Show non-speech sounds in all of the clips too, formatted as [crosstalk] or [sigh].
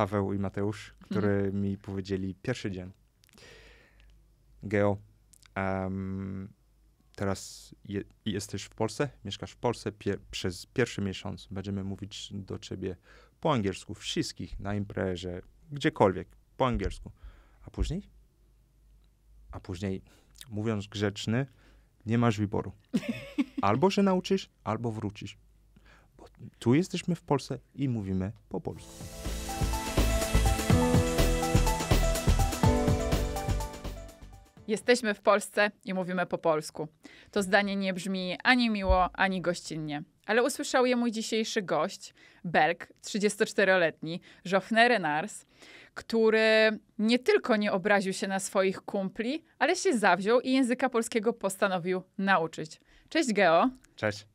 Paweł i Mateusz, które mi powiedzieli pierwszy dzień. Geo, em, teraz je, jesteś w Polsce, mieszkasz w Polsce, przez pierwszy miesiąc będziemy mówić do ciebie po angielsku, wszystkich, na imprezie, gdziekolwiek, po angielsku. A później? A później, mówiąc grzeczny, nie masz wyboru. [laughs] Albo się nauczysz, albo wrócisz. Bo tu jesteśmy w Polsce i mówimy po polsku. Jesteśmy w Polsce i mówimy po polsku. To zdanie nie brzmi ani miło, ani gościnnie. Ale usłyszał je mój dzisiejszy gość, Belg, 34-letni, Joffne Renars, który nie tylko nie obraził się na swoich kumpli, ale się zawziął i języka polskiego postanowił nauczyć. Cześć Geo. Cześć.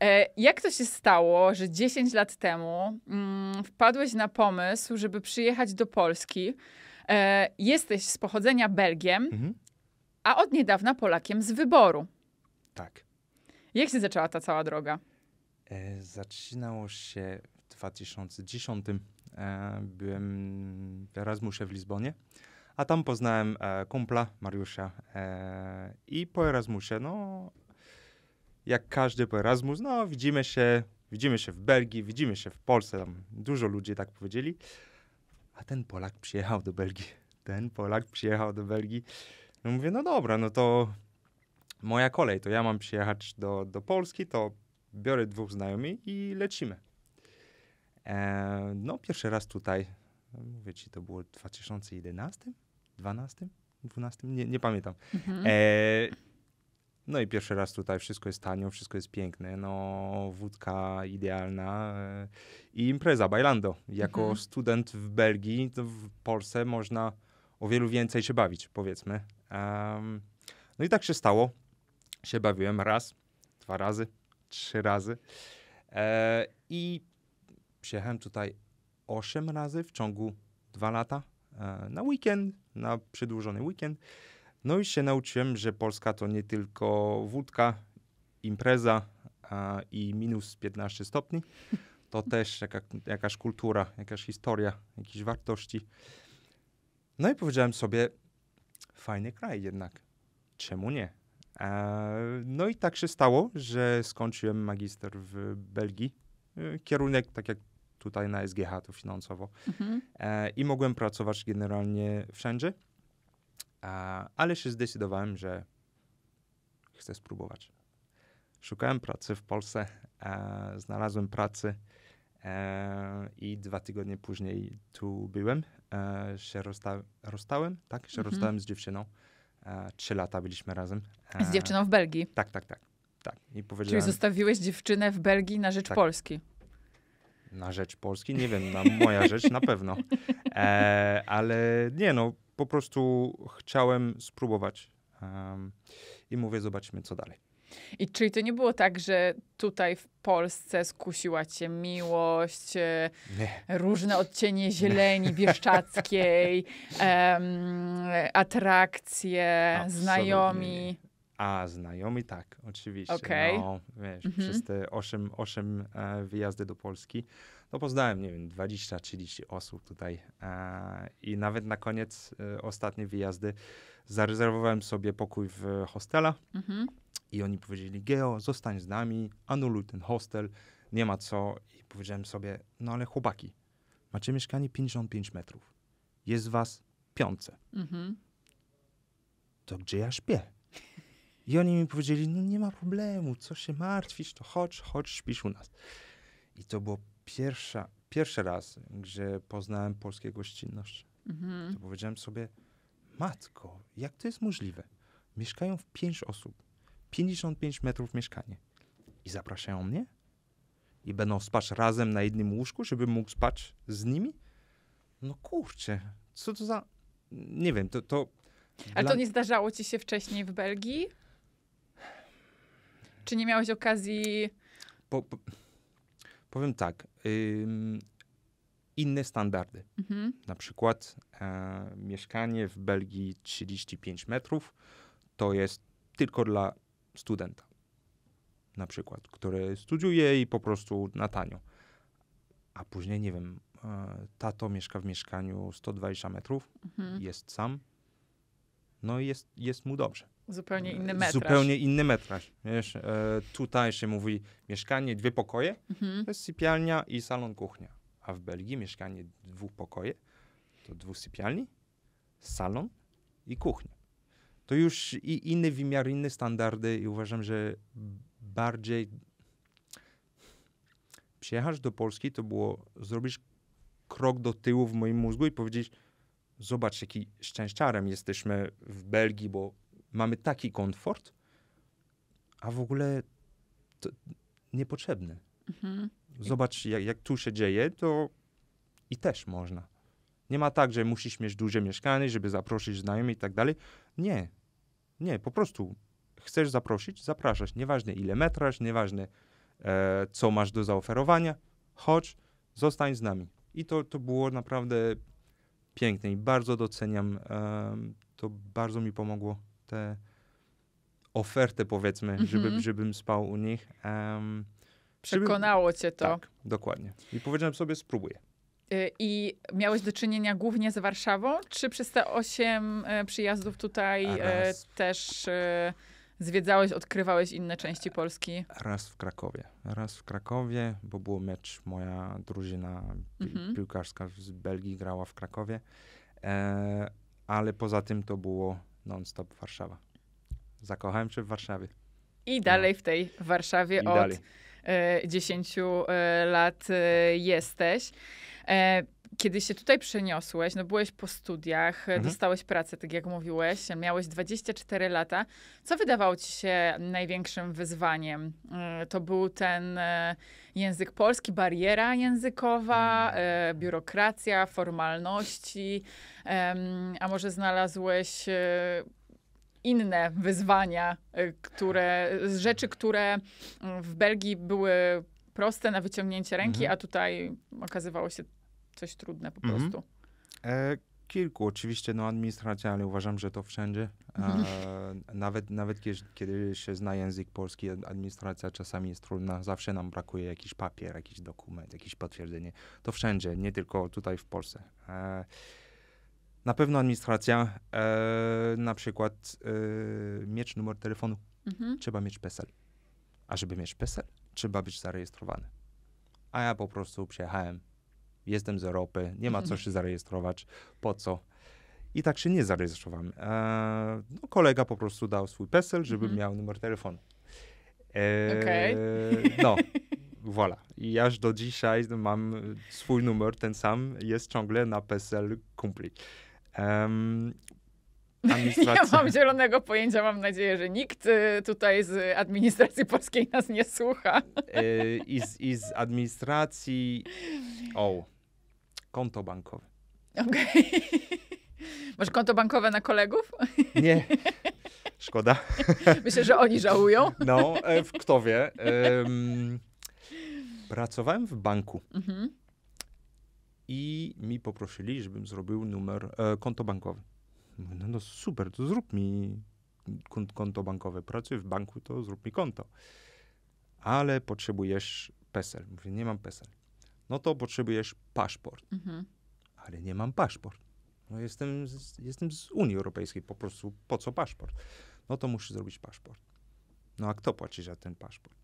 E, jak to się stało, że 10 lat temu mm, wpadłeś na pomysł, żeby przyjechać do Polski? E, jesteś z pochodzenia Belgiem, Mhm. a od niedawna Polakiem z wyboru. Tak. Jak się zaczęła ta cała droga? E, zaczynało się w 2010. E, byłem w Erasmusie w Lizbonie, a tam poznałem e, kumpla Mariusza. E, I po Erasmusie, no, jak każdy po Erasmus, no, widzimy się, widzimy się w Belgii, widzimy się w Polsce, tam dużo ludzi tak powiedzieli. A ten Polak przyjechał do Belgii. [laughs] Ten Polak przyjechał do Belgii. No mówię, no dobra, no to moja kolej, to ja mam przyjechać do, do Polski, to biorę dwóch znajomych i lecimy. E, no, pierwszy raz tutaj, mówię ci, to było w 2011, 12, 12, nie, nie pamiętam. Mhm. E, no i pierwszy raz tutaj wszystko jest tanio, wszystko jest piękne, no wódka idealna e, i impreza, bailando. Jako Mhm. student w Belgii, to w Polsce można o wielu więcej się bawić, powiedzmy. Em, no i tak się stało. Się bawiłem raz, dwa razy, trzy razy. E, I przyjechałem tutaj osiem razy w ciągu dwa lata e, na weekend, na przedłużony weekend. No i się nauczyłem, że Polska to nie tylko wódka, impreza a, i minus 15 stopni. To [laughs] też jaka, jakaś kultura, jakaś historia, jakieś wartości. No i powiedziałem sobie, fajny kraj jednak. Czemu nie? E, no i tak się stało, że skończyłem magister w Belgii. E, Kierunek, tak jak tutaj na SGH, to finansowo. Mhm. E, I mogłem pracować generalnie wszędzie, ale się zdecydowałem, że chcę spróbować. Szukałem pracy w Polsce, znalazłem pracę e, i dwa tygodnie później tu byłem. E, się rozsta- rozstałem, tak? Się Mhm. rozstałem z dziewczyną. E, trzy lata byliśmy razem. Z dziewczyną w Belgii. Tak, tak, tak. tak. I Czyli powiedziałem zostawiłeś dziewczynę w Belgii na rzecz Tak. Polski. na rzecz Polski, nie wiem, na moja rzecz na pewno. Ale nie no, po prostu chciałem spróbować. Em, I mówię, zobaczmy co dalej. I czyli to nie było tak, że tutaj w Polsce skusiła cię miłość, e, Nie. różne odcienie zieleni [laughs] bieszczackiej, em, atrakcje, Absolutnie znajomi. A, znajomi tak, oczywiście. Okej. No, wiesz, przez te 8, 8 e, wyjazdy do Polski, no poznałem, nie wiem, 20-30 osób tutaj. I nawet na koniec, e, ostatnie wyjazdy, zarezerwowałem sobie pokój w hostela. Mhm. I oni powiedzieli, Geo, zostań z nami, anuluj ten hostel, nie ma co. I powiedziałem sobie, no ale chłopaki, macie mieszkanie 55 metrów, jest was piące, Mhm. to gdzie ja śpię? I oni mi powiedzieli, no nie ma problemu, co się martwisz, to chodź, chodź, śpisz u nas. I to było pierwsza, pierwszy raz, gdzie poznałem polskie gościnność. Mhm. To powiedziałem sobie, matko, jak to jest możliwe? Mieszkają w pięć osób, 55 metrów mieszkanie i zapraszają mnie? I będą spać razem na jednym łóżku, żebym mógł spać z nimi? No kurczę, co to za... Nie wiem, to... to Ale dla- to nie zdarzało ci się wcześniej w Belgii? Czy nie miałeś okazji... Po, po, powiem tak, ym, inne standardy. Mhm. Na przykład e, mieszkanie w Belgii 35 metrów to jest tylko dla studenta. Na przykład, który studiuje i po prostu na tanio. A później, nie wiem, E, tato mieszka w mieszkaniu 120 metrów, Mhm. jest sam. No i jest, jest mu dobrze. Zupełnie inny metraż. Zupełnie inny metraż. Wiesz, e, tutaj się mówi mieszkanie, dwie pokoje, Mhm. to jest sypialnia i salon kuchnia. A w Belgii mieszkanie dwóch pokoje to dwóch sypialni, salon i kuchnia. To już i inny wymiar, inne standardy i uważam, że bardziej przyjechać do Polski to było zrobić krok do tyłu w moim mózgu i powiedzieć zobacz jaki szczęściarem jesteśmy w Belgii, bo mamy taki komfort, a w ogóle to niepotrzebny. Mhm. Zobacz, jak, jak tu się dzieje, to i też można. Nie ma tak, że musisz mieć duże mieszkanie, żeby zaprosić znajomych i tak dalej. Nie. Nie, po prostu chcesz zaprosić, zapraszasz. Nieważne ile metraż, nieważne e, co masz do zaoferowania. Chodź, zostań z nami. I to, to było naprawdę piękne i bardzo doceniam. em, to bardzo mi pomogło te ofertę, powiedzmy, Mhm. żeby, żebym spał u nich. Żeby- Przekonało cię to. tak, dokładnie. I powiedziałem sobie, spróbuję. Y, I miałeś do czynienia głównie z Warszawą, czy przez te osiem e, przyjazdów tutaj e, Raz. też e, zwiedzałeś, odkrywałeś inne części Polski? Raz w Krakowie. Raz w Krakowie, bo był mecz, moja drużyna pi- Mhm. piłkarska z Belgii grała w Krakowie. E, ale poza tym to było non-stop Warszawa. Zakochałem się w Warszawie. I dalej w tej Warszawie I od dalej. E, 10 e, lat e, jesteś. E, Kiedy się tutaj przeniosłeś, no byłeś po studiach, e, Mhm. dostałeś pracę, tak jak mówiłeś, miałeś 24 lata. Co wydawało ci się największym wyzwaniem? E, To był ten e, język polski, bariera językowa, e, biurokracja, formalności, a może znalazłeś e, inne wyzwania, e, które, z rzeczy, które mm, w Belgii były proste na wyciągnięcie ręki, Mhm. a tutaj okazywało się coś trudne po Mhm. prostu. E, kilku, oczywiście, no administracja, ale uważam, że to wszędzie. E, [laughs] nawet nawet kiedy, kiedy się zna język polski, ad- administracja czasami jest trudna. Zawsze nam brakuje jakiś papier, jakiś dokument, jakieś potwierdzenie. To wszędzie, nie tylko tutaj w Polsce. E, na pewno administracja, e, na przykład e, mieć numer telefonu, Mhm. trzeba mieć PESEL. A żeby mieć PESEL, trzeba być zarejestrowany. A ja po prostu przyjechałem, jestem z Europy, nie ma co [laughs] się zarejestrować, po co? I tak się nie zarejestrowałem. E, no, kolega po prostu dał swój PESEL, żeby Mhm. miał numer telefonu. E, Okej. No, [laughs] voilà. I aż do dzisiaj mam swój numer, ten sam, jest ciągle na PESEL kumpli. Um, [laughs] Ja administracja... mam zielonego pojęcia, mam nadzieję, że nikt y, tutaj z administracji polskiej nas nie słucha. E, i, z, I z administracji. O, konto bankowe. Okej. [laughs] Masz konto bankowe na kolegów? Nie, [laughs] szkoda. Myślę, że oni żałują. No, e, w kto wie. em, pracowałem w banku Mhm. I mi poprosili, żebym zrobił numer, e, konto bankowe. Mówię, No, no super, to zrób mi kon- konto bankowe. Pracuję w banku, to zrób mi konto. Ale potrzebujesz PESEL. Mówię, nie mam PESEL. No to potrzebujesz paszport. Mhm. ale nie mam paszport. No jestem, z, jestem z Unii Europejskiej, po prostu po co paszport? No to muszę zrobić paszport. No a kto płaci za ten paszport?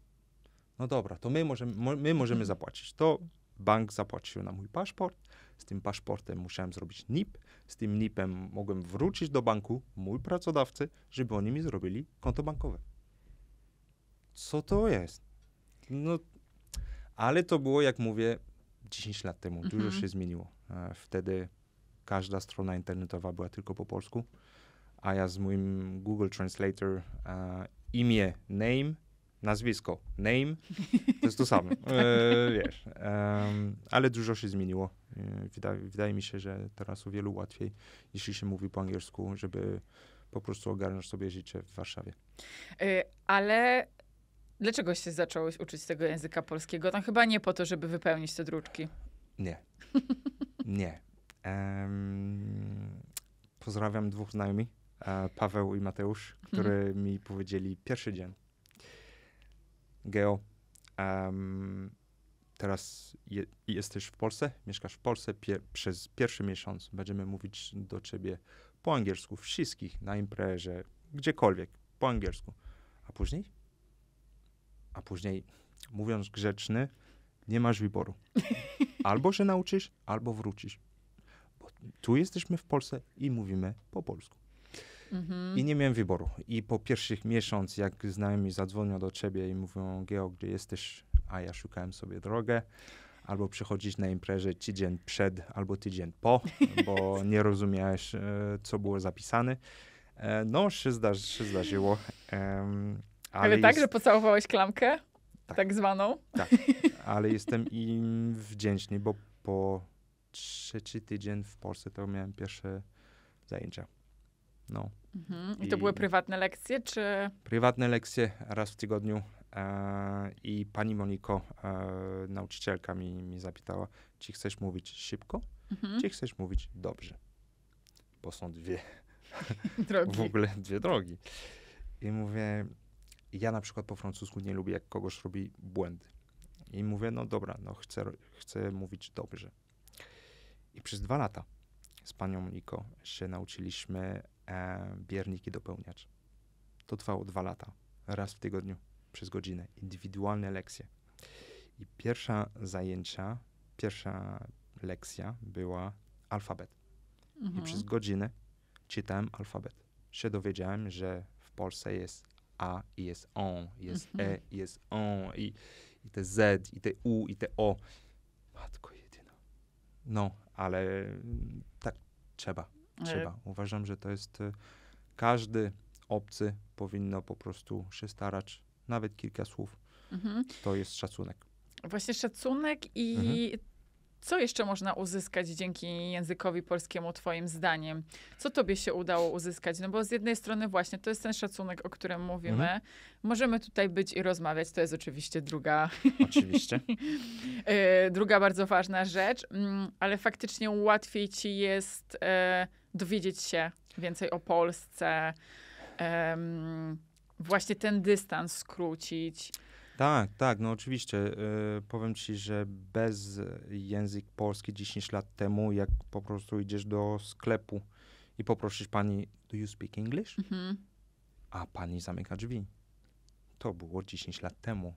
No dobra, to my możemy, mo, my możemy zapłacić. To bank zapłacił na mój paszport. Z tym paszportem musiałem zrobić NIP. Z tym NIP-em mogłem wrócić do banku, mój pracodawcy, żeby oni mi zrobili konto bankowe. Co to jest? No, ale to było, jak mówię, 10 lat temu. Dużo Mhm. się zmieniło. E, Wtedy każda strona internetowa była tylko po polsku, a ja z moim Google Translator e, imię, name, nazwisko, name, to jest to samo. [laughs] E, wiesz, em, ale dużo się zmieniło. E, wydaje, wydaje mi się, że teraz o wielu łatwiej, jeśli się mówi po angielsku, żeby po prostu ogarnąć sobie życie w Warszawie. Y, Ale dlaczego się zacząłeś uczyć tego języka polskiego? No chyba nie po to, żeby wypełnić te druczki. Nie. [laughs] Nie. Pozdrawiam dwóch znajomych, e, Paweł i Mateusz, którzy mi powiedzieli pierwszy dzień. Geo, em, teraz je, jesteś w Polsce, mieszkasz w Polsce, przez pierwszy miesiąc będziemy mówić do ciebie po angielsku, wszystkich, na imprezie, gdziekolwiek, po angielsku. A później? A później, mówiąc grzeczny, nie masz wyboru. [laughs] Albo się nauczysz, albo wrócisz. Bo tu jesteśmy w Polsce i mówimy po polsku. Mhm. I nie miałem wyboru. I po pierwszych miesiąc, jak znajomi zadzwonią do ciebie i mówią, Geo, gdzie jesteś? A ja szukałem sobie drogę. Albo przychodzić na imprezę tydzień przed, albo tydzień po, [laughs] bo nie rozumiałeś, e, co było zapisane. E, no, się, zdarzy, się zdarzyło. Em, Ale, ale, tak, jest, że pocałowałeś klamkę? Tak. Tak, zwaną? [laughs] ale jestem im wdzięczny, bo po trzeci tydzień w Polsce to miałem pierwsze zajęcia. No. Mhm. I to I- były prywatne lekcje, czy... Prywatne lekcje raz w tygodniu e, i pani Moniko, e, nauczycielka mi, mi zapytała, czy chcesz mówić szybko, Mhm. czy chcesz mówić dobrze. Bo są dwie, [laughs] Drogi. w ogóle dwie drogi. I mówię, ja na przykład po francusku nie lubię, jak kogoś robi błędy. I mówię, no dobra, no chcę, chcę mówić dobrze. I przez dwa lata z panią Moniko się nauczyliśmy e, bierniki dopełniać. To trwało dwa lata, raz w tygodniu, przez godzinę, indywidualne lekcje. I pierwsza zajęcia, pierwsza lekcja była alfabet. I Mhm. przez godzinę czytałem alfabet. Się dowiedziałem, że w Polsce jest A i jest on, jest Mhm. E i jest on, i, i te Z, i te U, i te O. Matko jedyna. No, ale mm, tak, trzeba, E, trzeba. Uważam, że to jest, y, każdy obcy powinno po prostu się starać, nawet kilka słów. Mhm. To jest szacunek. Właśnie szacunek i Mhm. co jeszcze można uzyskać dzięki językowi polskiemu, twoim zdaniem? Co tobie się udało uzyskać? No bo z jednej strony właśnie to jest ten szacunek, o którym mówimy. Mhm. Możemy tutaj być i rozmawiać. To jest oczywiście druga, [laughs] Oczywiście. e, druga bardzo ważna rzecz, mm, ale faktycznie łatwiej ci jest e, dowiedzieć się więcej o Polsce, em, właśnie ten dystans skrócić. Tak, tak, no oczywiście. Y, powiem ci, że bez język polski 10 lat temu, jak po prostu idziesz do sklepu i poprosisz pani, do you speak English? Mhm. A pani zamyka drzwi. To było 10 lat temu.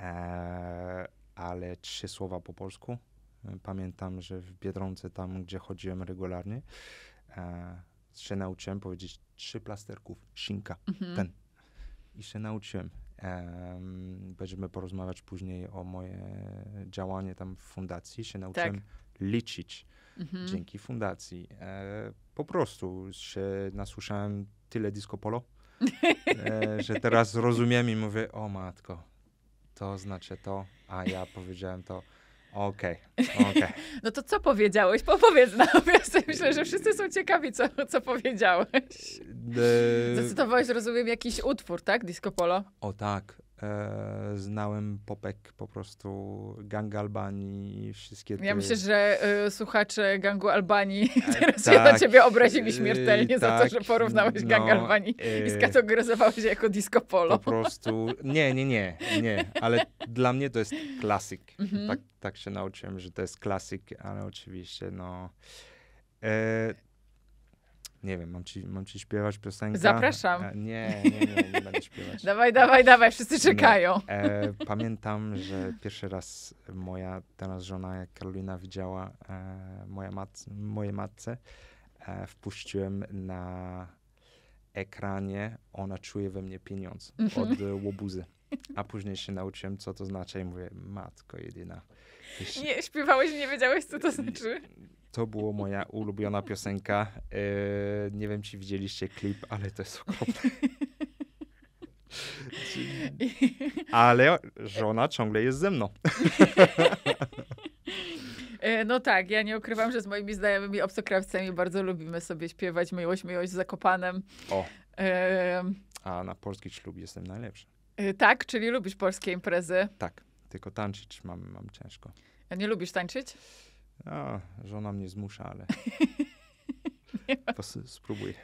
E, ale trzy słowa po polsku. E, Pamiętam, że w Biedronce, tam gdzie chodziłem regularnie, e, się nauczyłem powiedzieć trzy plasterków, szynka Mhm. ten. I się nauczyłem. Em, będziemy porozmawiać później o moje działanie tam w fundacji. Się nauczyłem liczyć Mhm. dzięki fundacji. E, po prostu się nasłyszałem tyle disco polo, [laughs] e, że teraz rozumiem i mówię, o matko, to znaczy to, a ja powiedziałem to, okej, okej. [laughs] No to co powiedziałeś? Popowiedz nam. [laughs] Ja myślę, że wszyscy są ciekawi, co, co powiedziałeś. E, Zacytowałeś, rozumiem, jakiś utwór, tak? Disco Polo? O tak, e, znałem popek po prostu, gang Albanii i wszystkie te... Ja myślę, że y, słuchacze gangu Albanii [laughs] teraz się tak, na ciebie obrazili śmiertelnie e, za to, tak, że porównałeś gang no, Albanii i e, skategoryzowałeś je jako disco polo. Po prostu, nie, nie, nie, nie, ale dla mnie to jest klasyk. Mhm. Tak, tak się nauczyłem, że to jest klasyk, ale oczywiście, no... Nie wiem, mam ci, mam ci śpiewać piosenkę? Zapraszam. E, nie, nie, nie, nie będę [laughs] śpiewać. Dawaj, dawaj, dawaj, wszyscy czekają. E, pamiętam, że pierwszy raz moja teraz żona, jak Karolina widziała e, moja mat, moje matce, e, wpuściłem na ekranie, ona czuje we mnie pieniądz Mhm. od łobuzy. A później się nauczyłem, co to znaczy i mówię, matko jedyna. Nie, śpiewałeś i nie wiedziałeś, co to znaczy. To była moja ulubiona piosenka. E, nie wiem, czy widzieliście klip, ale to jest okropne. [laughs] Ale żona ciągle jest ze mną. E, No tak, ja nie ukrywam, że z moimi znajomymi obcokrajowcami bardzo lubimy sobie śpiewać Miłość, miłość z Zakopanem. O. E, A na polski ślub jestem najlepszy. tak, czyli lubisz polskie imprezy. Tak, tylko tańczyć mam, mam ciężko. A nie lubisz tańczyć? A, żona mnie zmusza, ale [laughs] Pos- spróbuję.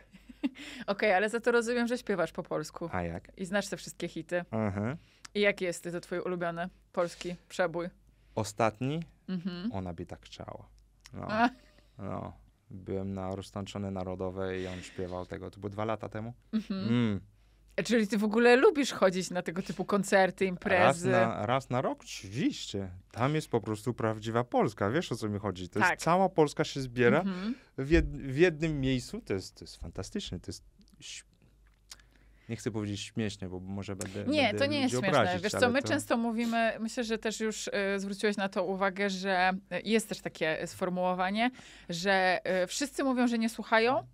[laughs] Okej, ale za to rozumiem, że śpiewasz po polsku. A jak? I znasz te wszystkie hity. Aha. I jaki jest to twój ulubiony polski przebój? ostatni, Mhm. ona by tak chciała. No, no. Byłem na roztańczone narodowe i on śpiewał tego. To było dwa lata temu. mhm. Mm. Czyli ty w ogóle lubisz chodzić na tego typu koncerty, Raz imprezy? na, raz na rok? Oczywiście. Tam jest po prostu prawdziwa Polska. Wiesz o co mi chodzi? To Tak. jest cała Polska się zbiera Mhm. w, jed, w jednym miejscu. To jest, to jest fantastyczne. To jest. Nie chcę powiedzieć śmiesznie, bo może będę. Nie, będę to nie jest śmieszne. obrazić, Wiesz co, my to... często mówimy, myślę, że też już y, zwróciłeś na to uwagę, że y, jest też takie sformułowanie, że y, wszyscy mówią, że nie słuchają,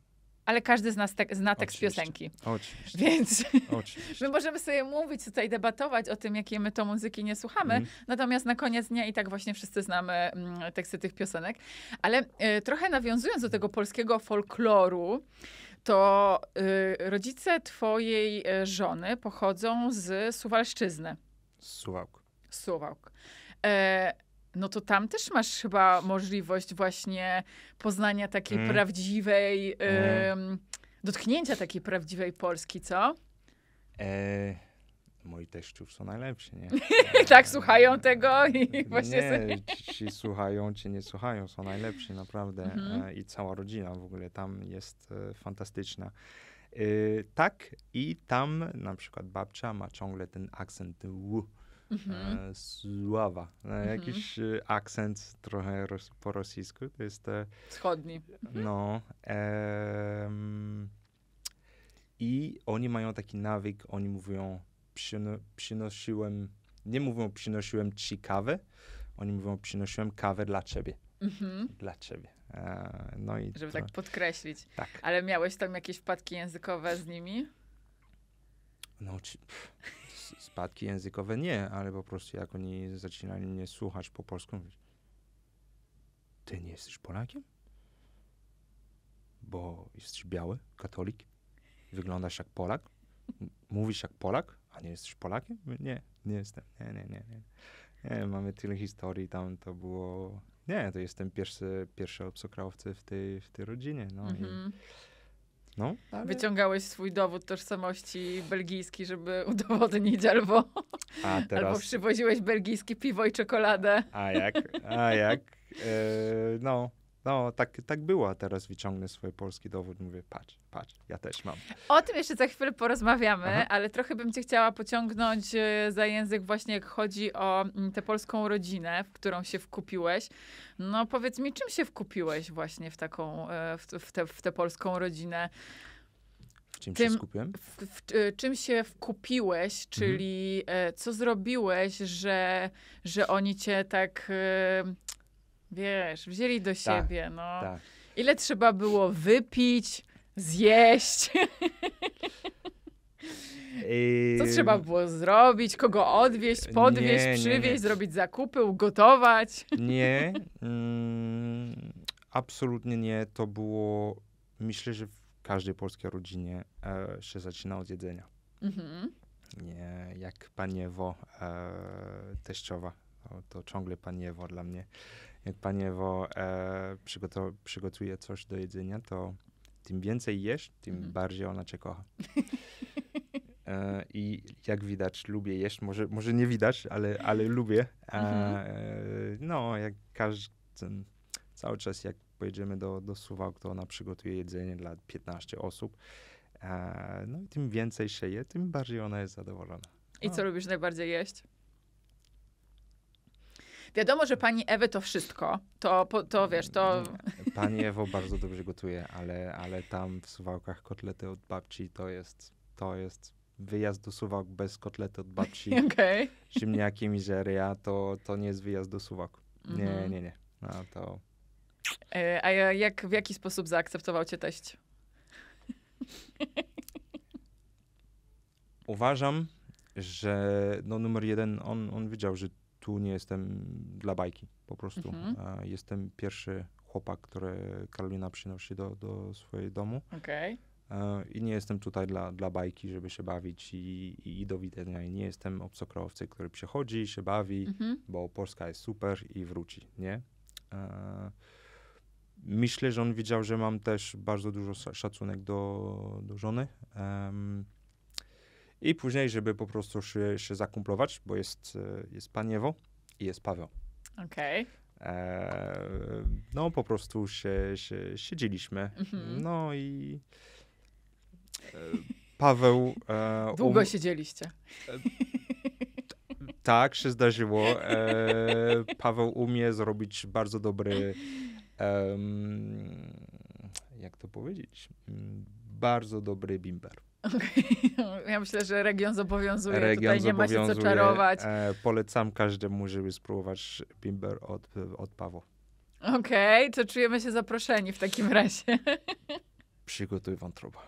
ale każdy zna, tek- zna tekst Oczywiście. piosenki. Oczywiście. Więc oczywiście. [laughs] my możemy sobie mówić tutaj, debatować o tym, jakie my to muzyki nie słuchamy, Mm. natomiast na koniec dnia i tak właśnie wszyscy znamy mm, teksty tych piosenek. Ale y, trochę nawiązując do tego polskiego folkloru, to y, rodzice twojej y, żony pochodzą z Suwalszczyzny. Suwałk. z Suwałk. E, no to tam też masz chyba możliwość właśnie poznania takiej Mm. prawdziwej, em, dotknięcia takiej prawdziwej Polski, co? E, moi teściów są najlepsi, nie? [laughs] tak, słuchają tego i właśnie Nie, sobie... ci, ci słuchają, ci nie słuchają, są najlepsi, naprawdę. Mhm. E, I cała rodzina w ogóle tam jest e, fantastyczna. E, tak, i tam na przykład babcia ma ciągle ten akcent w, Mhm. e, sława. E, jakiś e, akcent trochę ros, po rosyjsku, to jest e, Wschodni. no. em, I oni mają taki nawyk, oni mówią, przyno, przynosiłem, nie mówią przynosiłem ci kawę, oni mówią przynosiłem kawę dla ciebie. Mhm. Dla ciebie. No i Żeby to, tak podkreślić. tak. Ale miałeś tam jakieś wpadki językowe z nimi? No, s- spadki językowe nie, ale po prostu jak oni zaczynali mnie słuchać po polsku, mówić, ty nie jesteś Polakiem? Bo jesteś biały, katolik, wyglądasz jak Polak, mówisz jak Polak, a nie jesteś Polakiem? Nie, nie jestem, nie, nie, nie, nie. Nie, mamy tyle historii, tam to było... Nie, to jestem pierwszy, pierwszy obcokrajowcy w tej, w tej rodzinie, no i... No, ale... Wyciągałeś swój dowód tożsamości belgijski, żeby [laughs] udowodnić albo, A albo teraz... przywoziłeś belgijskie piwo i czekoladę. A jak? A jak? E, no, no tak, tak było. A teraz wyciągnę swój polski dowód mówię, patrz, patrz, ja też mam. O tym jeszcze za chwilę porozmawiamy, Aha. ale trochę bym cię chciała pociągnąć e, za język właśnie jak chodzi o mm, tę polską rodzinę, w którą się wkupiłeś. No powiedz mi, czym się wkupiłeś właśnie w taką, e, w, w, tę, w tę polską rodzinę? W czym Tym- się skupiłem? W, w, e, czym się wkupiłeś, czyli e, co zrobiłeś, że, że oni cię tak, wiesz, wzięli do siebie, no. Tak. Ile trzeba było wypić, zjeść? Co Ym, trzeba było zrobić? Kogo odwieźć, podwieźć, Nie, nie, przywieźć, nie. zrobić zakupy, ugotować? Nie, [laughs] mm, absolutnie nie. To było, myślę, że w każdej polskiej rodzinie e, się zaczyna od jedzenia. Mhm. Nie, jak paniewo e, teściowa, to, to ciągle paniewo dla mnie. Jak paniewo e, przygoto, przygotuje coś do jedzenia, to tym więcej jesz, tym Mhm. bardziej ona cię kocha. [laughs] E, I jak widać, lubię jeść. Może, może nie widać, ale, ale lubię. E, Mhm. no, jak każdy, cały czas jak pojedziemy do, do Suwałk, to ona przygotuje jedzenie dla 15 osób. E, no i tym więcej się je, tym bardziej ona jest zadowolona. I O. co lubisz najbardziej jeść? Wiadomo, że pani Ewy to wszystko. To, to wiesz, to... Pani Ewo bardzo dobrze gotuje, ale, ale tam w Suwałkach kotlety od babci to jest, to jest wyjazd do Suwałk bez kotlety od babci, [laughs] Okej. ziemniaki, mizeria, to, to nie jest wyjazd do Suwałk. Nie, Mhm. nie, nie. No to E, A ja- jak, w jaki sposób zaakceptował cię teść? uważam, że no numer jeden, on, on wiedział, że tu nie jestem dla bajki, po prostu. Mhm. Jestem pierwszy chłopak, który Karolina przynosi do, do swojego domu. Okej. E, I nie jestem tutaj dla, dla bajki, żeby się bawić i, i, i do widzenia. I nie jestem obcokrajowcy, który przychodzi, się bawi, Mhm. bo Polska jest super i wróci, nie? E, myślę, że on widział, że mam też bardzo dużo szacunek do, do żony. I później, żeby po prostu się, się zakumplować, bo jest, e, jest Paniewo i jest Paweł. Okej. E, no po prostu się, się siedzieliśmy. Mhm. No i e, Paweł... E, Długo um- siedzieliście. Tak, się zdarzyło. E, Paweł umie zrobić bardzo dobry, em, jak to powiedzieć, Mm, bardzo dobry bimber. Okej. [laughs] Ja myślę, że region zobowiązuje. Region Tutaj nie ma się co zobowiązuje. czarować. E, polecam każdemu, żeby spróbować bimber od, od Pawła. Okej, to czujemy się zaproszeni w takim razie. [laughs] Przygotuj wątrobę.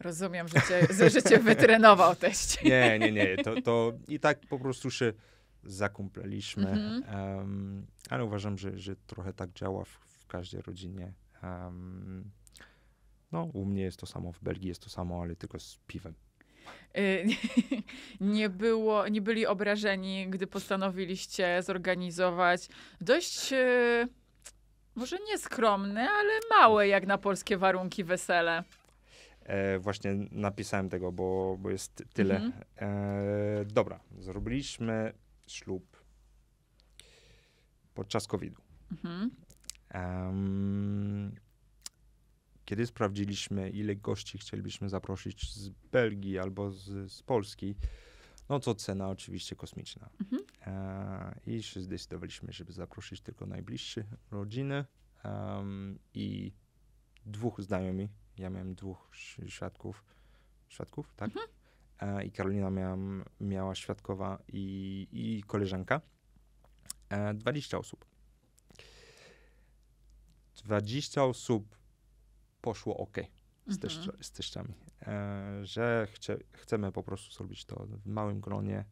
Rozumiem, że cię, że cię wytrenował teść. Nie, nie, nie. To, to i tak po prostu się zakumpleliśmy. Mhm. Em, ale uważam, że, że trochę tak działa w, w każdej rodzinie. Em, no, u mnie jest to samo, w Belgii jest to samo, ale tylko z piwem. Y, [laughs] Nie było, nie byli obrażeni, gdy postanowiliście zorganizować dość, y, może nie skromne, ale małe jak na polskie warunki wesele. E, właśnie napisałem tego, bo, bo jest tyle. Mhm. E, dobra, zrobiliśmy ślub podczas COVID-u. Mhm. Kiedy sprawdziliśmy, ile gości chcielibyśmy zaprosić z Belgii albo z, z Polski, no to cena oczywiście kosmiczna. Mhm. E, I się zdecydowaliśmy, żeby zaprosić tylko najbliższe rodziny em, i dwóch znajomi. Ja miałem dwóch świadków. Świadków, tak? E, I Karolina miałam, miała świadkowa i, i koleżanka. E, 20 osób. 20 osób poszło ok z, Mhm. teścia, z teściami. E, że chcie, chcemy po prostu zrobić to w małym gronie,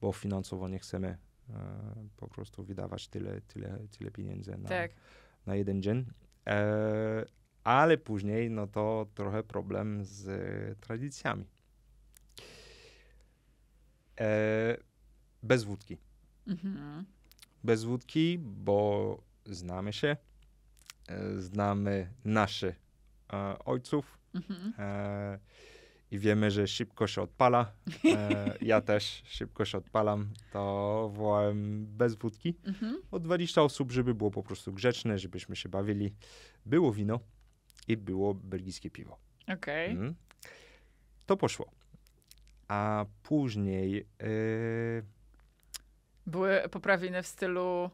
bo finansowo nie chcemy e, po prostu wydawać tyle, tyle, tyle pieniędzy na, Tak. na jeden dzień. E, ale później, no to trochę problem z tradycjami. E, bez wódki. Mhm. Bez wódki, bo znamy się, e, znamy naszych e, ojców Mhm. e, i wiemy, że szybko się odpala. E, [laughs] ja też szybko się odpalam, to wołałem bez wódki. Mhm. O 20 osób, żeby było po prostu grzeczne, żebyśmy się bawili. Było wino i było belgijskie piwo. Okej. Mhm. To poszło. A później e, Były poprawiny w stylu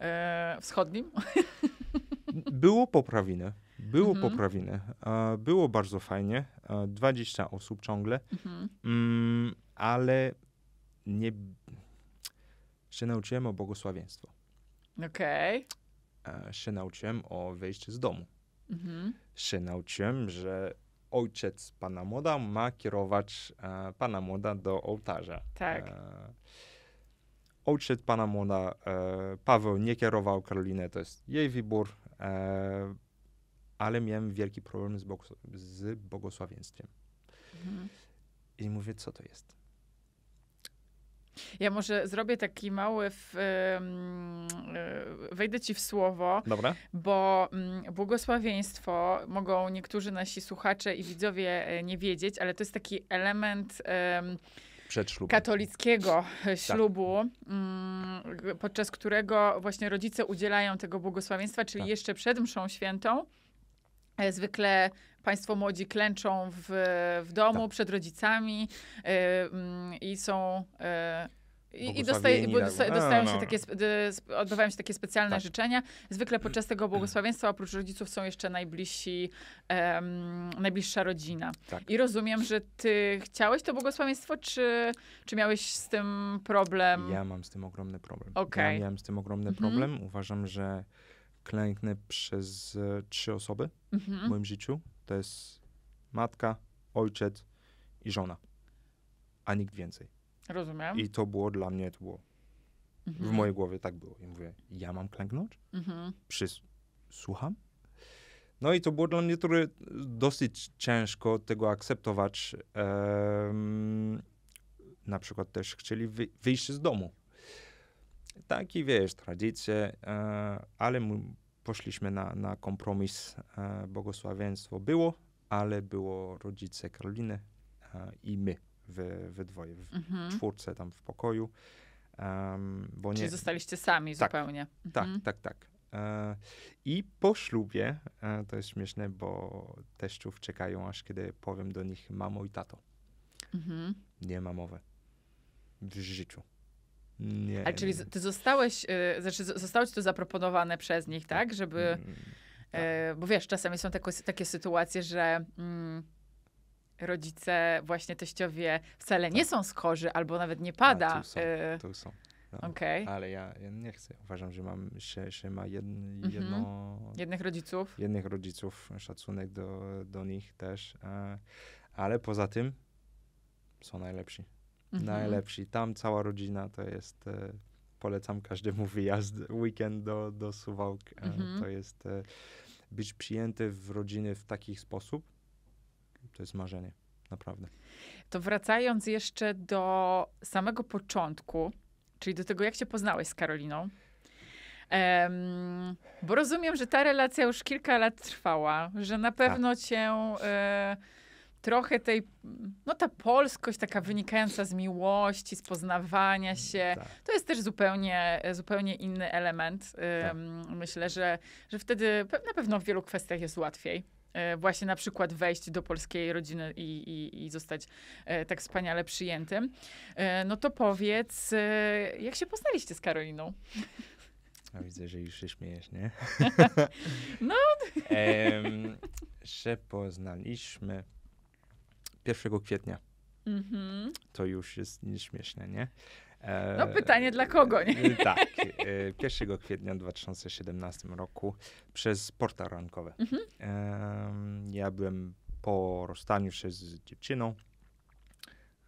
e, wschodnim? [laughs] było poprawiny. Było Mhm. poprawiny. Było bardzo fajnie. E, 20 osób ciągle. Mhm. Mm, ale nie się nauczyłem o błogosławieństwo. Okej. E, się nauczyłem o wejściu z domu. Mhm. Się nauczyłem, że ojciec pana młoda ma kierować e, pana młoda do ołtarza. Tak. E, ojciec pana młoda, e, Paweł, nie kierował Karolinę, to jest jej wybór, e, ale miałem wielki problem z, bogos- z błogosławieństwem. Mhm. I mówię, co to jest? Ja może zrobię taki mały, w, e, wejdę ci w słowo, Dobra? bo mm, błogosławieństwo mogą niektórzy nasi słuchacze i widzowie e, nie wiedzieć, ale to jest taki element katolickiego e, ślubu, g- podczas którego właśnie rodzice udzielają tego błogosławieństwa, czyli Tak. jeszcze przed mszą świętą. E, Zwykle państwo młodzi klęczą w, w domu Tak. przed rodzicami e, mm, i są. e, I, i dostaje, tak. dosta- No, dostają no, się no. takie, odbywają się takie specjalne Tak. życzenia. Zwykle podczas tego błogosławieństwa oprócz rodziców są jeszcze najbliżsi, em, najbliższa rodzina. Tak. I rozumiem, że ty chciałeś to błogosławieństwo, czy, czy miałeś z tym problem? Ja mam z tym ogromny problem. Okej. Ja miałem z tym ogromny Mhm. problem. Uważam, że klęknę przez e, trzy osoby w Mhm. moim życiu. To jest matka, ojciec i żona. A nikt więcej. Rozumiem. I to było dla mnie, to było w Mhm. mojej głowie tak było. I mówię, ja mam klęknąć? Mhm. Przys- słucham? No i to było dla mnie trochę dosyć ciężko tego akceptować. Em, na przykład też chcieli wy- wyjść z domu. Taki, wiesz, tradycje, e, ale poszliśmy na, na kompromis. E, błogosławieństwo było, ale było rodzice Karoliny e, i my we, we dwoje, w Mhm. czwórce tam w pokoju. Em, bo Czyli nie, zostaliście sami Tak. zupełnie. tak, Mhm. tak, tak. E, I po ślubie, e, to jest śmieszne, bo teściów czekają, aż kiedy powiem do nich mamo i tato. Mhm. Nie ma mowy. W życiu. Nie. Ale czyli ty zostałeś, y, znaczy zostało ci to zaproponowane przez nich, tak? Żeby, Mm, tak. bo wiesz, czasami są takie, takie sytuacje, że mm, rodzice, właśnie teściowie wcale nie są skorzy, albo nawet nie pada. Tak. tu są. y, To są. No. Okej. Ale ja, ja nie chcę. Uważam, że mam się, się ma jed, Mhm. jedno, Jednych rodziców. jednych rodziców, szacunek do, do nich też. E, ale poza tym są najlepsi. Mhm. Najlepsi. Tam cała rodzina to jest. E, polecam każdemu [laughs] wyjazd, weekend do, do Suwałk. E, Mhm. To jest e, być przyjęty w rodziny w taki sposób. To jest marzenie. Naprawdę. To wracając jeszcze do samego początku, czyli do tego, jak się poznałeś z Karoliną. Em, bo rozumiem, że ta relacja już kilka lat trwała, że na pewno cię e, trochę tej, no ta polskość taka wynikająca z miłości, z poznawania się, Tak. to jest też zupełnie, zupełnie inny element. Em, Myślę, że, że wtedy na pewno w wielu kwestiach jest łatwiej. E, Właśnie na przykład wejść do polskiej rodziny i, i, i zostać e, tak wspaniale przyjętym. E, No to powiedz, jak się poznaliście z Karoliną? A widzę, że już się śmiejesz, nie? [laughs] No. [laughs] Em, że poznaliśmy 1 kwietnia. Mhm. To już jest nieśmieszne, nie? E, No pytanie dla kogo, nie? e, Tak. e, 1 kwietnia 2017 roku przez portal rankowe. Mhm. Em, ja byłem po rozstaniu się z dziewczyną,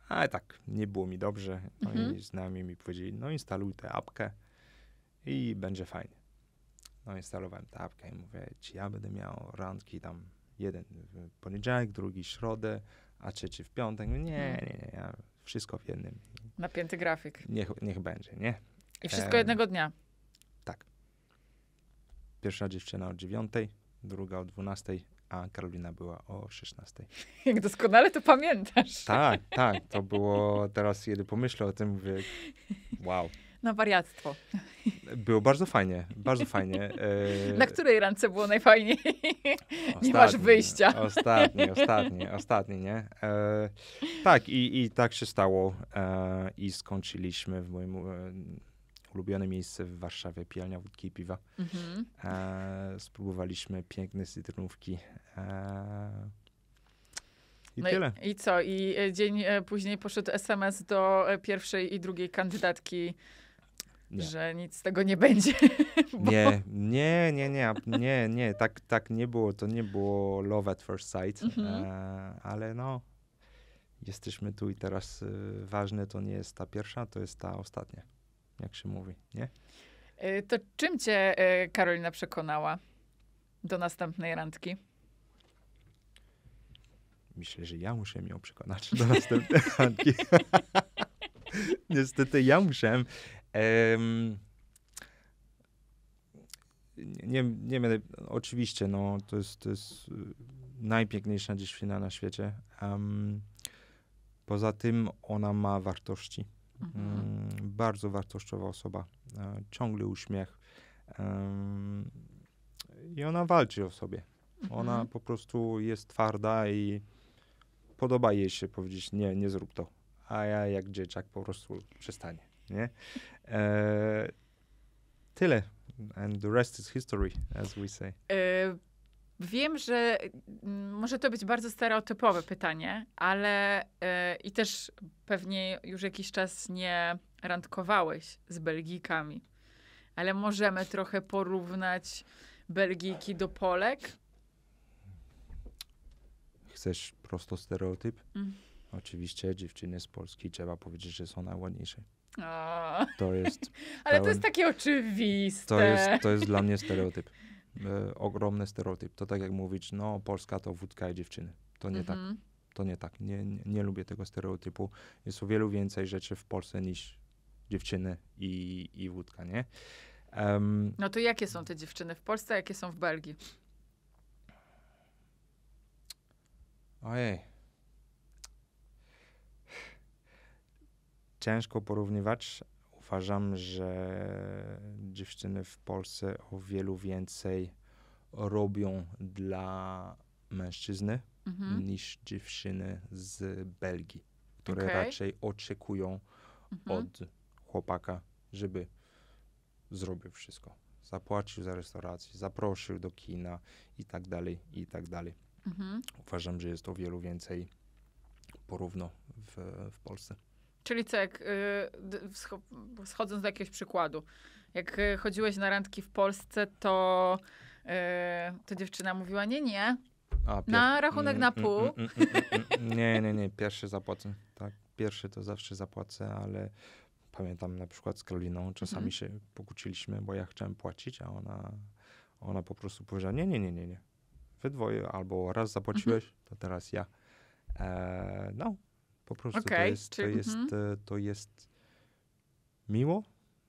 ale tak, nie było mi dobrze. No Mhm. i znajomi mi powiedzieli, no instaluj tę apkę i będzie fajnie. No instalowałem tę apkę i mówię, czy ja będę miał randki tam jeden w poniedziałek, drugi środę, a trzeci w piątek. Mówię, Nie, Mhm. nie, nie, ja wszystko w jednym. Napięty grafik. Niech, niech będzie, nie? I wszystko Em. jednego dnia. Pierwsza dziewczyna o dziewiątej, druga o dwunastej, a Karolina była o 16. [laughs] Jak doskonale to pamiętasz. Tak, tak, to było, teraz kiedy pomyślę o tym, mówię, wow. Na wariactwo. Było bardzo fajnie, bardzo fajnie. [laughs] E, Na której randce było najfajniej? [laughs] nie masz wyjścia. Ostatni, ostatni, [laughs] ostatni, nie? E, tak, i, i tak się stało e, i skończyliśmy w moim e, ulubionym miejscu w Warszawie, pijalnia wódki i piwa. Mhm. E, spróbowaliśmy piękne cytrynówki. E, I No tyle. I, I co? I e, dzień później poszedł SMS do pierwszej i drugiej kandydatki, Nie. że nic z tego nie będzie. [laughs] Bo- Nie, nie, nie, nie, nie, nie, tak, tak nie było, to nie było love at first sight, Mhm. e, ale no, jesteśmy tu i teraz, e, ważne to nie jest ta pierwsza, to jest ta ostatnia, jak się mówi, nie? E, To czym cię e, Karolina przekonała do następnej randki? Myślę, że ja muszę ją przekonać do następnej randki. [laughs] [laughs] Niestety ja musiałem. Nie, nie będę, oczywiście, no, to jest, to jest y, najpiękniejsza dziewczyna na świecie. Em, poza tym ona ma wartości. Mm, bardzo wartościowa osoba. E, ciągły uśmiech. I ona walczy o sobie. Ona Mhm. po prostu jest twarda i podoba jej się powiedzieć nie, nie zrób to. A ja jak dzieciak po prostu przestanie, nie? E, tyle. And the rest is history, as we say. E, Wiem, że mm, może to być bardzo stereotypowe pytanie, ale e, i też pewnie już jakiś czas nie randkowałeś z Belgijkami, ale możemy trochę porównać Belgijki do Polek. Chcesz prosto stereotyp? Mm. Oczywiście dziewczyny z Polski trzeba powiedzieć, że są najładniejsze. O, To jest, [laughs] ale to Pełen- jest takie oczywiste. to jest, to jest dla mnie stereotyp. [laughs] E, ogromny stereotyp. To tak jak mówić, no Polska to wódka i dziewczyny. To nie tak. Mhm. To nie tak. Nie, nie, nie lubię tego stereotypu. Jest o wielu więcej rzeczy w Polsce niż dziewczyny i, i wódka, nie? Em, No to jakie są te dziewczyny w Polsce, a jakie są w Belgii? ojej. Ciężko porównywać. Uważam, że dziewczyny w Polsce o wielu więcej robią dla mężczyzny Mhm. niż dziewczyny z Belgii, które Okej. raczej oczekują Mhm. od chłopaka, żeby zrobił wszystko. Zapłacił za restaurację, zaprosił do kina i tak dalej, i tak dalej. Mhm. Uważam, że jest o wielu więcej porówno w, w Polsce. Czyli co, jak y, schodząc do jakiegoś przykładu, jak y, chodziłeś na randki w Polsce, to, y, to dziewczyna mówiła, nie, nie, A, pier- Na rachunek na pół. mm, mm, mm, mm, mm. Nie, nie, nie, pierwszy zapłacę. Tak, pierwszy to zawsze zapłacę, ale pamiętam na przykład z Karoliną, czasami Mhm. się pokłóciliśmy, bo ja chciałem płacić, a ona, ona po prostu powiedziała, nie, nie, nie, nie, nie. Wy dwoje albo raz zapłaciłeś, Mhm. to teraz ja. E, no, po prostu to Okej, jest, to czyli- jest, e, to jest miło.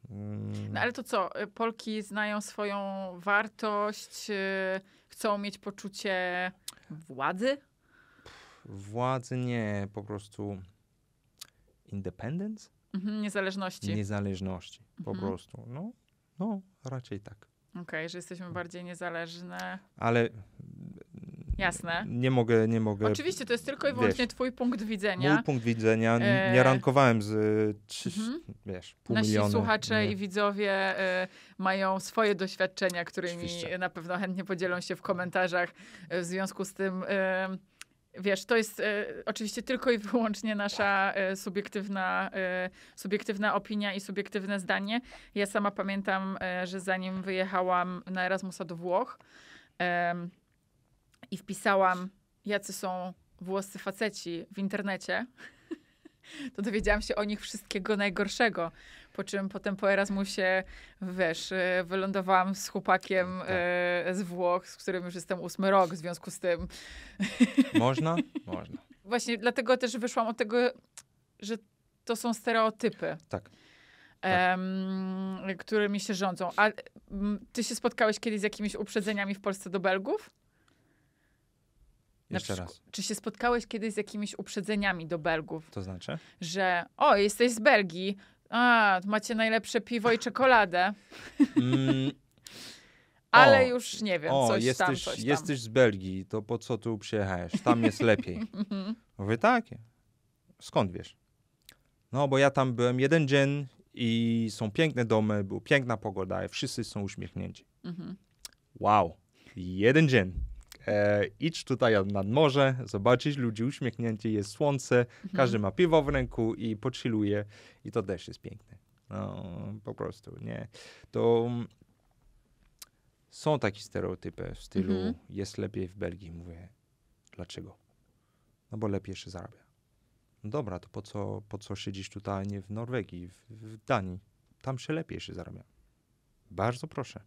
Mm, No ale to co, y, Polki znają swoją wartość, y, chcą mieć poczucie władzy? Władzy nie, po prostu independence? Mhm, niezależności. Niezależności, po Mhm. prostu. No, no, raczej tak. Okej, że jesteśmy bardziej niezależne. Ale Jasne. nie mogę, nie mogę. Oczywiście, to jest tylko i wiesz, wyłącznie twój punkt widzenia. Mój punkt widzenia, E, nie rankowałem z y, trzy, Mhm. wiesz, pół Nasi miliona. słuchacze nie. i widzowie y, mają swoje doświadczenia, którymi Oczywiście. na pewno chętnie podzielą się w komentarzach. Y, W związku z tym, y, wiesz, to jest y, oczywiście tylko i wyłącznie nasza y, subiektywna, y, subiektywna opinia i subiektywne zdanie. Ja sama pamiętam, że zanim wyjechałam na Erasmusa do Włoch i wpisałam, jacy są włoscy faceci w internecie, [laughs] to dowiedziałam się o nich wszystkiego najgorszego. Po czym potem po Erasmusie, wiesz, y, wylądowałam z chłopakiem Tak. y, z Włoch, z którym już jestem ósmy rok, w związku z tym. [laughs] Można? Można. Właśnie dlatego też wyszłam od tego, że to są stereotypy. Tak. em, którymi się rządzą. A ty się spotkałeś kiedyś z jakimiś uprzedzeniami w Polsce do Belgów? Jeszcze przykład- raz. Czy się spotkałeś kiedyś z jakimiś uprzedzeniami do Belgów? To znaczy? że o, jesteś z Belgii, a, macie najlepsze piwo i czekoladę, Mm, [laughs] ale O, już nie wiem, o, coś jesteś, tam, coś tam. jesteś z Belgii, to po co tu przyjechałeś? Tam jest lepiej. [laughs] Mhm. Mówię, tak. Skąd wiesz? No, bo ja tam byłem jeden dzień i są piękne domy, była piękna pogoda i wszyscy są uśmiechnięci. Mhm. Wow, jeden dzień. E, idź tutaj nad morze, zobaczyć ludzi uśmiechnięci, jest słońce, Mhm. każdy ma piwo w ręku i pochilluje i to też jest piękne. No, po prostu, nie. To mm, są takie stereotypy w stylu Mhm. jest lepiej w Belgii. Mówię, dlaczego? No bo lepiej się zarabia. No dobra, to po co, po co siedzisz tutaj, nie w Norwegii, w, w Danii? Tam się lepiej się zarabia. Bardzo proszę,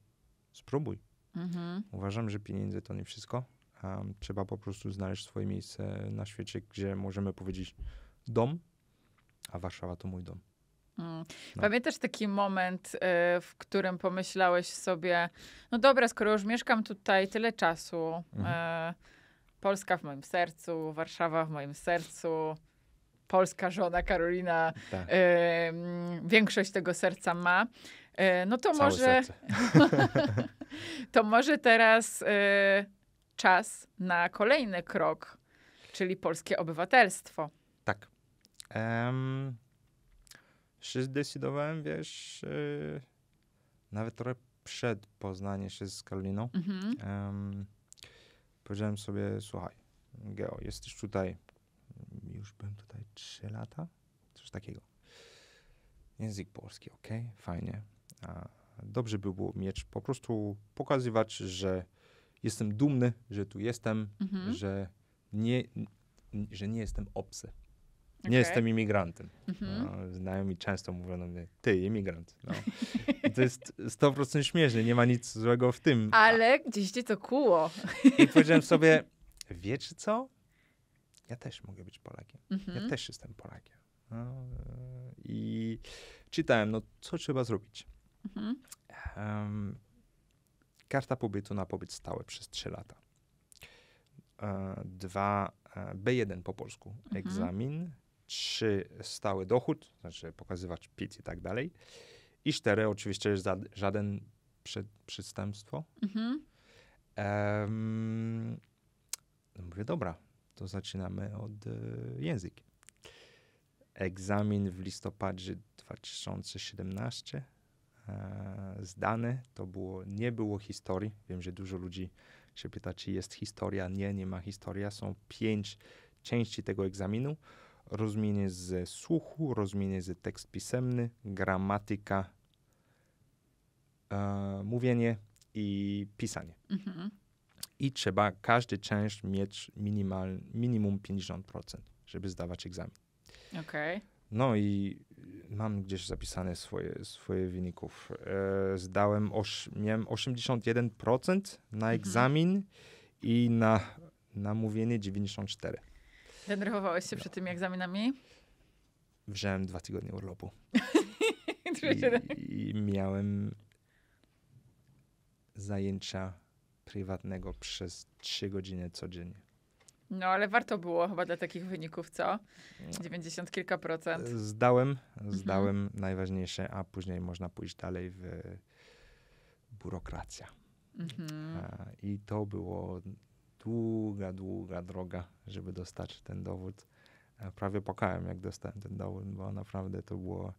spróbuj. Mhm. Uważam, że pieniądze to nie wszystko. Um, trzeba po prostu znaleźć swoje miejsce na świecie, gdzie możemy powiedzieć dom, a Warszawa to mój dom. Mm. No. Pamiętasz taki moment, y, w którym pomyślałeś sobie, no dobra, skoro już mieszkam tutaj tyle czasu, Mhm. y, Polska w moim sercu, Warszawa w moim sercu, polska żona Karolina Tak. y, większość tego serca ma, no to Całe może... [laughs] To może teraz y, czas na kolejny krok, czyli polskie obywatelstwo. Tak. Um, się zdecydowałem, wiesz, yy, nawet trochę przed Poznaniem się z Karoliną. Mhm. Em, powiedziałem sobie, słuchaj, Geo, jesteś tutaj, już byłem tutaj 3 lata, coś takiego. Język polski, ok, fajnie. Dobrze by było mieć, po prostu pokazywać, że jestem dumny, że tu jestem, Mhm. że, nie, że nie jestem obcy. Nie jestem imigrantem. Mhm. No, znajomi często mówią do mnie, ty, imigrant. No. To jest 100% śmieszne, nie ma nic złego w tym. Ale gdzieś cię to kuło. I powiedziałem sobie, wiecie co? Ja też mogę być Polakiem. Mhm. Ja też jestem Polakiem. No, I czytałem, no co trzeba zrobić. Mhm. Em, karta pobytu na pobyt stały przez 3 lata. E, dwa, e, B1 po polsku, Mhm. egzamin, trzy stały dochód, znaczy pokazywać PIT i tak dalej. I cztery oczywiście za, żaden przed, przestępstwo. Mhm. No mówię, dobra, to zaczynamy od e, język. Egzamin w listopadzie 2017 e, zdany, to było, nie było historii. Wiem, że dużo ludzi się pyta, czy jest historia. Nie, nie ma historia. Są pięć części tego egzaminu. Rozumienie z słuchu, rozumienie z tekst pisemny, gramatyka, e, mówienie i pisanie. Mhm. I trzeba każdy część mieć minimal, minimum 50%, żeby zdawać egzamin. Okej. No i mam gdzieś zapisane swoje, swoje wyników. E, zdałem, oś, miałem 81% na egzamin i na, na mówienie 94. Denerwowałeś się przed tymi egzaminami? Wziąłem dwa tygodnie urlopu [laughs] i, i miałem zajęcia prywatnego przez 3 godziny codziennie. No, ale warto było chyba dla takich wyników, co? 90 kilka procent. Zdałem, zdałem najważniejsze, a później można pójść dalej w biurokracja. Mhm. A, I to było długa, długa droga, żeby dostać ten dowód. Prawie płakałem, jak dostałem ten dowód, bo naprawdę to było,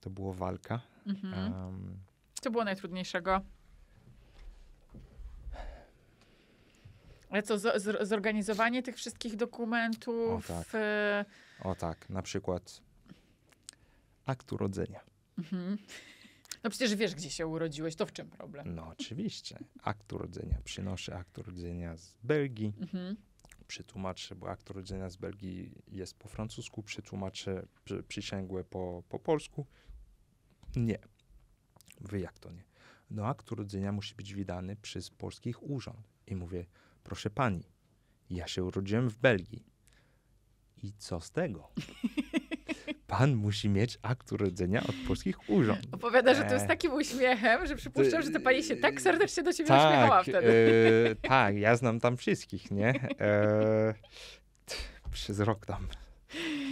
to było walka. Mhm. Em, Co było najtrudniejszego? Co, z, z, zorganizowanie tych wszystkich dokumentów? O, tak. e, o tak, na przykład akt urodzenia. mhm. No przecież wiesz, gdzie się urodziłeś, to w czym problem? No oczywiście, akt urodzenia. Przynoszę akt urodzenia z Belgii. Mhm. przetłumaczę, bo akt urodzenia z Belgii jest po francusku, przetłumaczę przy, przysięgłe po, po polsku. Nie. Wy jak to nie? No akt urodzenia musi być wydany przez polskich urząd. I mówię, proszę pani, ja się urodziłem w Belgii. I co z tego? [laughs] Pan musi mieć akt urodzenia od polskich urząd. Opowiada, że to jest E. takim uśmiechem, że przypuszczam, że ta pani się tak serdecznie do ciebie uśmiechała wtedy. e, [laughs] tak, ja znam tam wszystkich, nie? E, [laughs] przez rok tam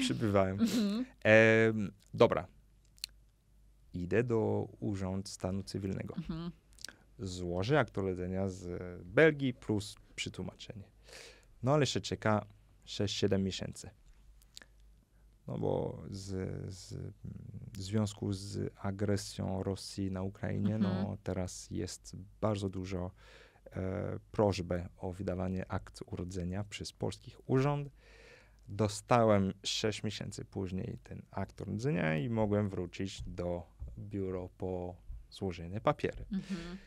przybywałem. Mhm. E, dobra. Idę do Urząd Stanu Cywilnego. Mhm. Złożę akt urodzenia z Belgii plus przetłumaczenie. No ale się czeka 6-7 miesięcy. No bo z, z, w związku z agresją Rosji na Ukrainie, no Mhm. teraz jest bardzo dużo e, prośby o wydawanie akt urodzenia przez polskich urząd. Dostałem 6 miesięcy później ten akt urodzenia i mogłem wrócić do biura po złożenie papiery. Mhm.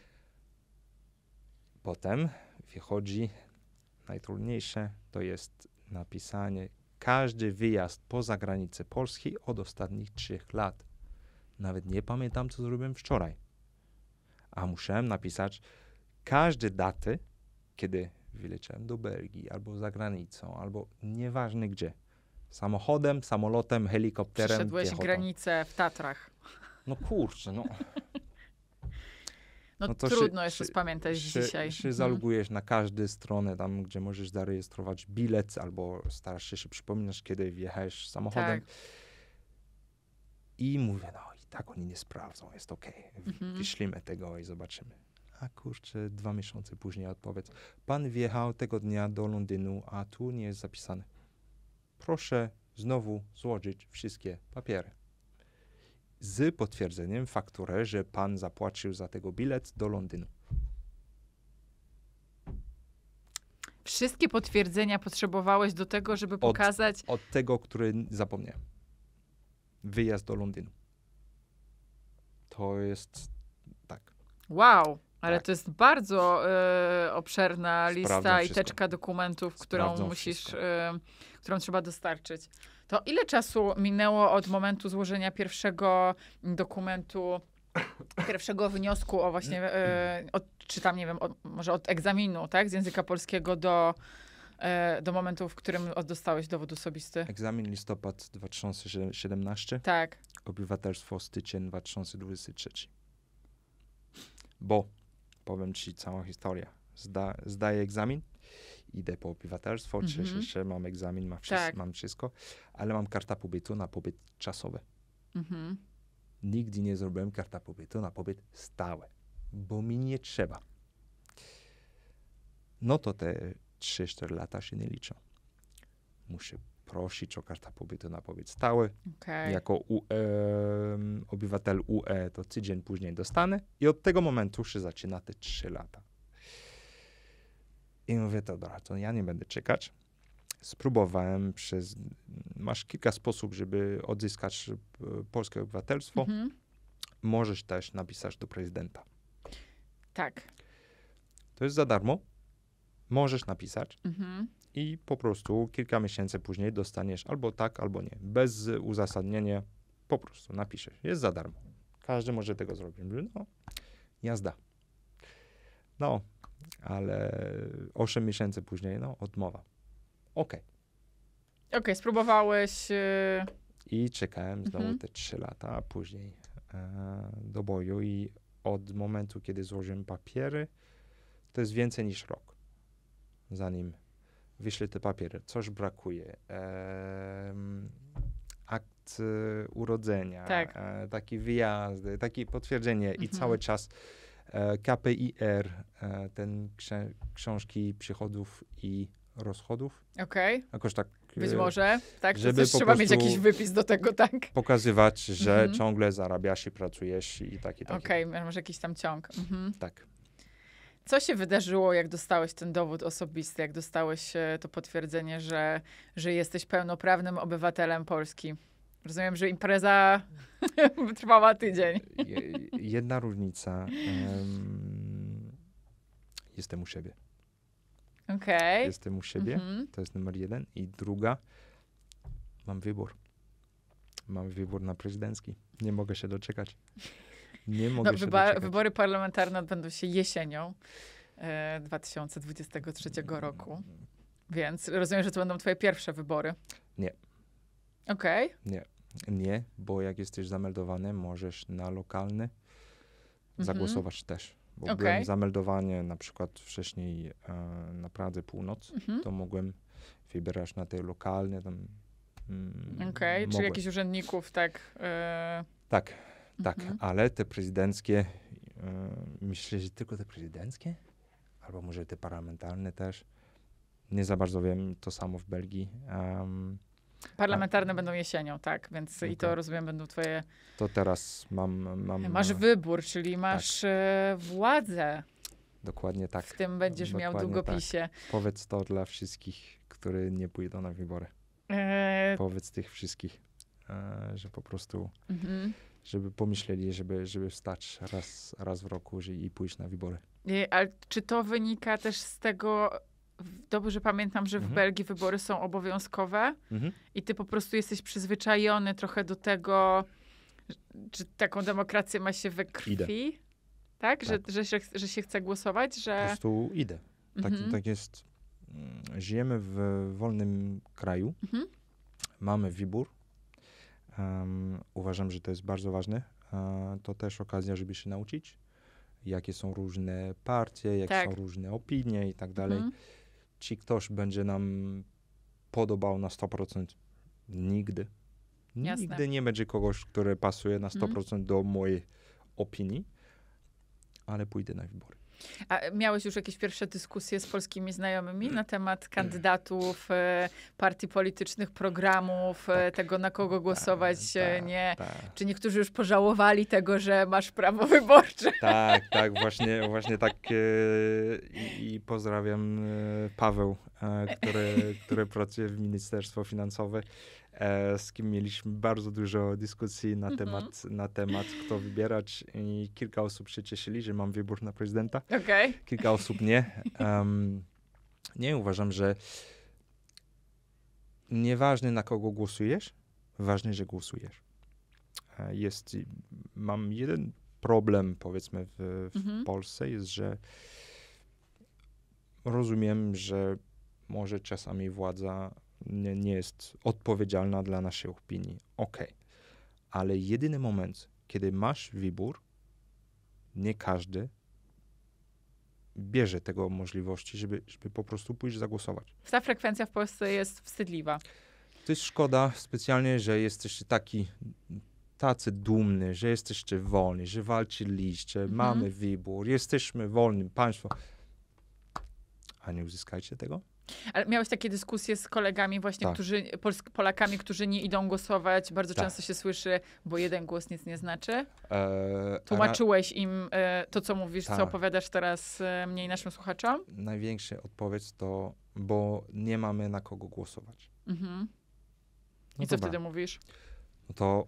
Potem wychodzi najtrudniejsze, to jest napisanie każdy wyjazd poza granicę Polski od ostatnich trzech lat. Nawet nie pamiętam, co zrobiłem wczoraj. A musiałem napisać każde daty, kiedy wyleciałem do Belgii, albo za granicą, albo nieważne gdzie. Samochodem, samolotem, helikopterem, Przeszedłeś piechotą. granicę w Tatrach. No kurczę, no. No, No trudno się- się- spamiętać się, dzisiaj. się Mhm. zalogujesz na każdą stronę, tam gdzie możesz zarejestrować bilet, albo starasz się, się przypominać, kiedy wjechałeś samochodem. Tak. I mówię, no i tak oni nie sprawdzą, jest okej. W- Mhm. Wyślimy tego i zobaczymy. A kurczę, dwa miesiące później odpowiedź. Pan wjechał tego dnia do Londynu, a tu nie jest zapisane. Proszę znowu złożyć wszystkie papiery. Z potwierdzeniem fakturę, że pan zapłacił za tego bilet do Londynu. Wszystkie potwierdzenia potrzebowałeś do tego, żeby pokazać. Od tego, który zapomniałem. Wyjazd do Londynu. To jest tak. Wow, ale Tak. to jest bardzo e, obszerna lista Sprawdzam i wszystko. teczka dokumentów, którą musisz, wszystko. e, którą trzeba dostarczyć. To ile czasu minęło od momentu złożenia pierwszego dokumentu, pierwszego wniosku o właśnie, e, od, czy tam, nie wiem, od, może od egzaminu, tak, z języka polskiego do, e, do momentu, w którym dostałeś dowód osobisty? Egzamin listopad 2017, Tak. obywatelstwo styczeń 2023. Bo, powiem ci całą historię, Zda, zdaję egzamin idę po obywatelstwo, czy, Mhm. czy, czy mam egzamin, mam, wszystko, Tak. mam wszystko, ale mam karta pobytu na pobyt czasowy. Mhm. Nigdy nie zrobiłem karta pobytu na pobyt stały, bo mi nie trzeba. No to te 3-4 lata się nie liczą. Muszę prosić o kartę pobytu na pobyt stały. Okej. Jako U, em, obywatel UE to tydzień później dostanę i od tego momentu się zaczyna te 3 lata. I mówię, dobra, to ja nie będę czekać. Spróbowałem przez, masz kilka sposobów, żeby odzyskać e, polskie obywatelstwo. Mhm. Możesz też napisać do prezydenta. Tak. To jest za darmo. Możesz napisać Mhm. i po prostu kilka miesięcy później dostaniesz albo tak, albo nie. Bez uzasadnienia po prostu napiszesz. Jest za darmo. Każdy może tego zrobić. No, jazda. No, ale 8 miesięcy później, no, odmowa. Okej. Okej, spróbowałeś. y, I czekałem znowu Mhm. te 3 lata, później e, do boju i od momentu, kiedy złożyłem papiery, to jest więcej niż rok, zanim wyślę te papiery. Coś brakuje. Em, akt e, urodzenia, Tak. e, takie wyjazdy, takie potwierdzenie i Mhm. cały czas e, KPIR, e, ten księ- książki przychodów i rozchodów, Okej, jakoś tak być e, może. Tak, żeby trzeba mieć jakiś wypis do tego, tak? pokazywać, że Mhm. ciągle zarabiasz i pracujesz i taki, taki. Okej, może jakiś tam ciąg. Mhm. Tak. Co się wydarzyło, jak dostałeś ten dowód osobisty, jak dostałeś e, to potwierdzenie, że, że jesteś pełnoprawnym obywatelem Polski? Rozumiem, że impreza [laughs] trwała tydzień. Je- Jedna różnica. em, jestem u siebie. Okej. Jestem u siebie. Mhm. To jest numer jeden. I druga, mam wybór. Mam wybór na prezydencki. Nie mogę się doczekać. Nie mogę No, się wyba- doczekać. wybory parlamentarne odbędą się jesienią e, 2023 roku. Więc rozumiem, że to będą twoje pierwsze wybory. Nie. Okej. Nie, bo jak jesteś zameldowany, możesz na lokalny Mhm. zagłosować też. Bo Okej. byłem na przykład wcześniej e, na Pradze Północ. Mhm. to mogłem wybierać na te lokalne tam. mm, Okej, czyli mogłem. jakichś urzędników, tak. e, Tak, tak, mhm. ale te prezydenckie, e, myślę, że tylko te prezydenckie, albo może te parlamentarne też. Nie za bardzo wiem, to samo w Belgii. Em, Parlamentarne będą jesienią, tak, więc i to rozumiem będą twoje. to teraz mam, mam Masz wybór, czyli masz e, władzę. dokładnie tak. W tym będziesz miał Dokładnie długopisie. Powiedz to dla wszystkich, którzy nie pójdą na wybory. E, Powiedz tych wszystkich, e, że po prostu mhm. żeby pomyśleli, żeby, żeby wstać raz, raz w roku i pójść na wybory. E, Ale czy to wynika też z tego, dobrze pamiętam, że w Mhm. Belgii wybory są obowiązkowe Mhm. i ty po prostu jesteś przyzwyczajony trochę do tego, czy taką demokrację ma się we krwi? Idę. Tak? Że, Tak. że, się, że się chce głosować, Po że... prostu idę. Tak, Mhm. tak jest. Mm, Żyjemy w wolnym kraju. Mhm. Mamy wybór. Em, uważam, że to jest bardzo ważne. E, to też okazja, żeby się nauczyć, jakie są różne partie, jakie Tak. są różne opinie i tak dalej. Mhm. Czy ktoś będzie nam podobał na 100%? Nigdy. Jasne. Nigdy nie będzie kogoś, który pasuje na 100% do mojej opinii, ale pójdę na wybory. A miałeś już jakieś pierwsze dyskusje z polskimi znajomymi na temat kandydatów, e, partii politycznych, programów, e, tego na kogo głosować, e, Tak, nie? Tak, Czy niektórzy już pożałowali tego, że masz prawo [laughs] wyborcze? tak, tak właśnie, właśnie tak i, i pozdrawiam Paweł, który, który pracuje w Ministerstwo Finansowe, z kim mieliśmy bardzo dużo dyskusji na, Mhm. temat, na temat, kto wybierać i kilka osób się cieszyli, że mam wybór na prezydenta. Okej. kilka osób nie. Em, nie uważam, że nieważne na kogo głosujesz, ważne, że głosujesz. E, Jest, mam jeden problem, powiedzmy, w, w Mhm. Polsce, jest, że rozumiem, że może czasami władza nie, nie jest odpowiedzialna dla naszej opinii. Okej. Ale jedyny moment, kiedy masz wybór, nie każdy bierze tego możliwości, żeby, żeby po prostu pójść zagłosować. Ta frekwencja w Polsce jest wstydliwa. To jest szkoda specjalnie, że jesteście taki tacy dumny, że jesteście wolni, że walczyliście, Mhm. mamy wybór, jesteśmy wolnym państwem. A nie uzyskajcie tego? Ale miałeś takie dyskusje z kolegami właśnie, Tak. którzy, Polakami, którzy nie idą głosować. Bardzo Tak. często się słyszy, bo jeden głos nic nie znaczy. E, Tłumaczyłeś im e, to, co mówisz, co Tak. opowiadasz teraz e, mniej naszym słuchaczom? największa odpowiedź to, bo nie mamy na kogo głosować. Mhm. No I co dobra. wtedy mówisz? No to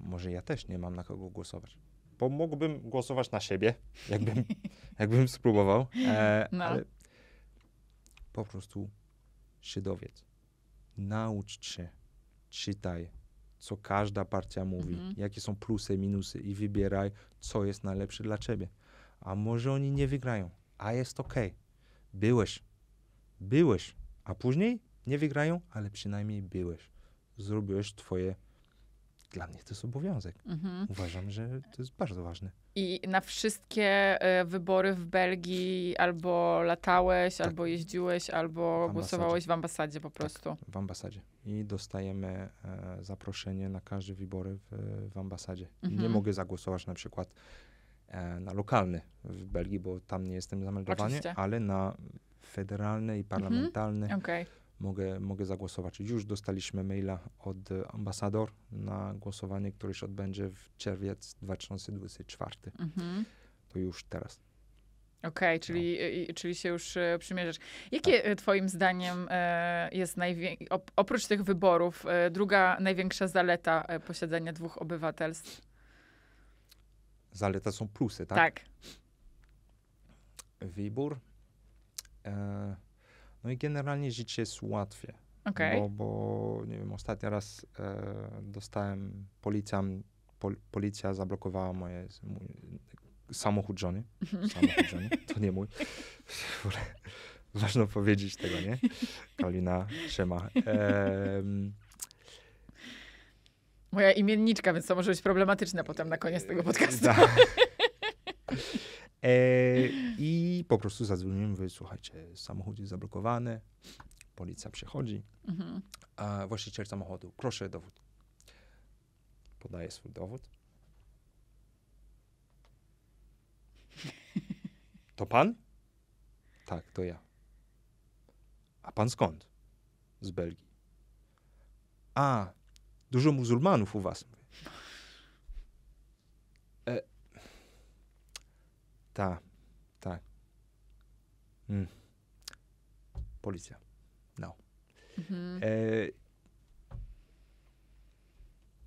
może ja też nie mam na kogo głosować. Bo mógłbym głosować na siebie, jakbym, [laughs] jakbym spróbował, e, No. ale po prostu się dowiedz. Naucz się, czytaj, co każda partia mówi, Mhm. jakie są plusy, minusy i wybieraj, co jest najlepsze dla ciebie. A może oni nie wygrają, a jest okej. Byłeś, byłeś, a później nie wygrają, ale przynajmniej byłeś. Zrobiłeś twoje dla mnie to jest obowiązek. Mhm. Uważam, że to jest bardzo ważne. I na wszystkie e, wybory w Belgii albo latałeś, Tak. albo jeździłeś, albo ambasadzie. głosowałeś w ambasadzie po prostu. W ambasadzie. I dostajemy e, zaproszenie na każde wybory w, w ambasadzie. I Nie Mhm. mogę zagłosować na przykład e, na lokalny w Belgii, bo tam nie jestem zameldowany, Oczywiście. Mhm. ale na federalny i parlamentarny Okej. Mogę, mogę zagłosować. Już dostaliśmy maila od ambasador na głosowanie, które się odbędzie w czerwiec 2024. Mhm. To już teraz. Okej, czyli, i- czyli się już e, przymierzasz. Jakie Tak. e, twoim zdaniem e, jest najwię- op- oprócz tych wyborów druga największa zaleta posiadania dwóch obywatelstw? Zaleta są plusy, tak? Tak. wybór. E, no i generalnie życie jest łatwiej. Okej. Bo, bo nie wiem, ostatni raz e, dostałem policjant, pol, policja zablokowała moje, mój samochód żony. Mhm. Samochód żony, [laughs] to nie mój. Ważno powiedzieć tego, nie? Kalina, siema. Em, Moja imienniczka, więc to może być problematyczne potem na koniec tego podcastu. Tak. [laughs] E, I po prostu zadzwoniłem, mówię, słuchajcie, samochód jest zablokowany, policja przychodzi, Mhm. a właściciel samochodu, proszę dowód. Podaje swój dowód. To pan? Tak, to ja. A pan skąd? Z Belgii. A, dużo muzułmanów u was. Mówię. Tak, tak. Mm. Policja. No. Mhm. E,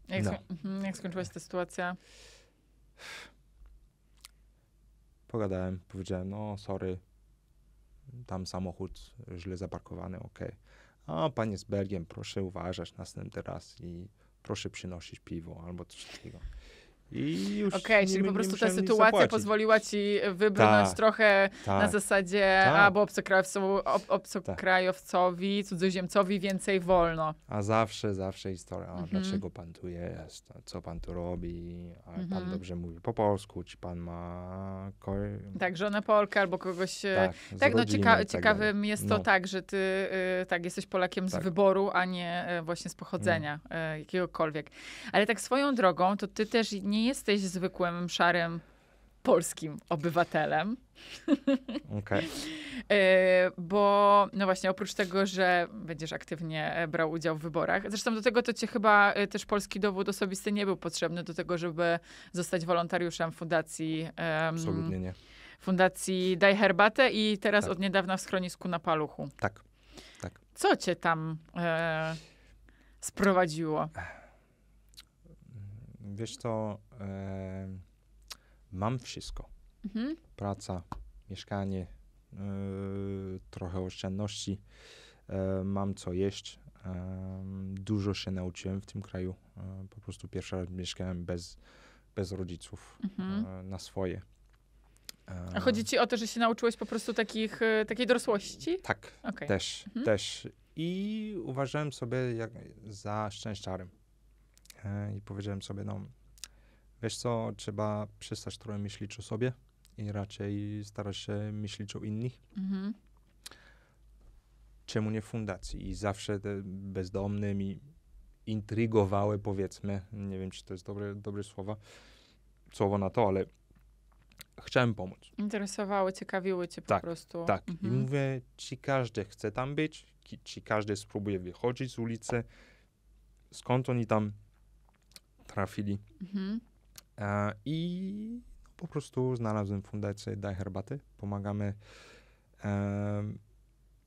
Jak, no. sko- mhm. Jak skończyła się ta sytuacja? pogadałem, powiedziałem, no sorry, tam samochód źle zaparkowany, okej. A pan jest Belgiem, proszę uważać następny raz i proszę przynosić piwo albo coś takiego. I już Okej, nie- czyli po prostu ta sytuacja pozwoliła ci wybrnąć Tak, trochę na Tak, zasadzie, Tak. a bo obcokrajowcu, ob, obcokrajowcowi, cudzoziemcowi więcej wolno. a zawsze, zawsze historia, a Mhm. dlaczego pan tu jest, co pan tu robi, a Mhm. pan dobrze mówi po polsku, czy pan ma... Tak, żonę Polkę albo kogoś... e, tak, z Tak, no rodziny cieka- tak ciekawym dalej. jest to No. tak, że ty y, tak jesteś Polakiem z Tak. wyboru, a nie e, właśnie z pochodzenia e, jakiegokolwiek. Ale tak swoją drogą, to ty też nie jesteś zwykłym, szarym polskim obywatelem, Okej. [laughs] e, bo no właśnie oprócz tego, że będziesz aktywnie e, brał udział w wyborach, zresztą do tego to cię chyba e, też polski dowód osobisty nie był potrzebny do tego, żeby zostać wolontariuszem fundacji em, Absolutnie nie. Fundacji Daj Herbatę i teraz Tak. od niedawna w schronisku na Paluchu. Tak. Co cię tam e, sprowadziło? Wiesz co, e, mam wszystko. Mhm. Praca, mieszkanie, e, trochę oszczędności, e, mam co jeść. Dużo się nauczyłem w tym kraju. E, po prostu pierwszy raz mieszkałem bez, bez rodziców Mhm. e, na swoje. E, A chodzi ci o to, że się nauczyłeś po prostu takich, takiej dorosłości? Tak, Okej. też, Mhm. też. I uważałem sobie jak za szczęściarym. I powiedziałem sobie, no, wiesz co, trzeba przestać trochę myśleć o sobie i raczej starasz się myśleć o innych. Mhm. Czemu nie fundacji? I zawsze te bezdomne mi intrygowały, powiedzmy, nie wiem, czy to jest dobre, dobre słowa, słowo na to, ale chciałem pomóc. Interesowały, ciekawiły cię po Tak, prostu. Tak. I Mhm. mówię, czy każdy chce tam być, czy każdy spróbuje wychodzić z ulicy, skąd oni tam trafili. Mhm. E, I po prostu znalazłem fundację Daj Herbaty. Pomagamy em,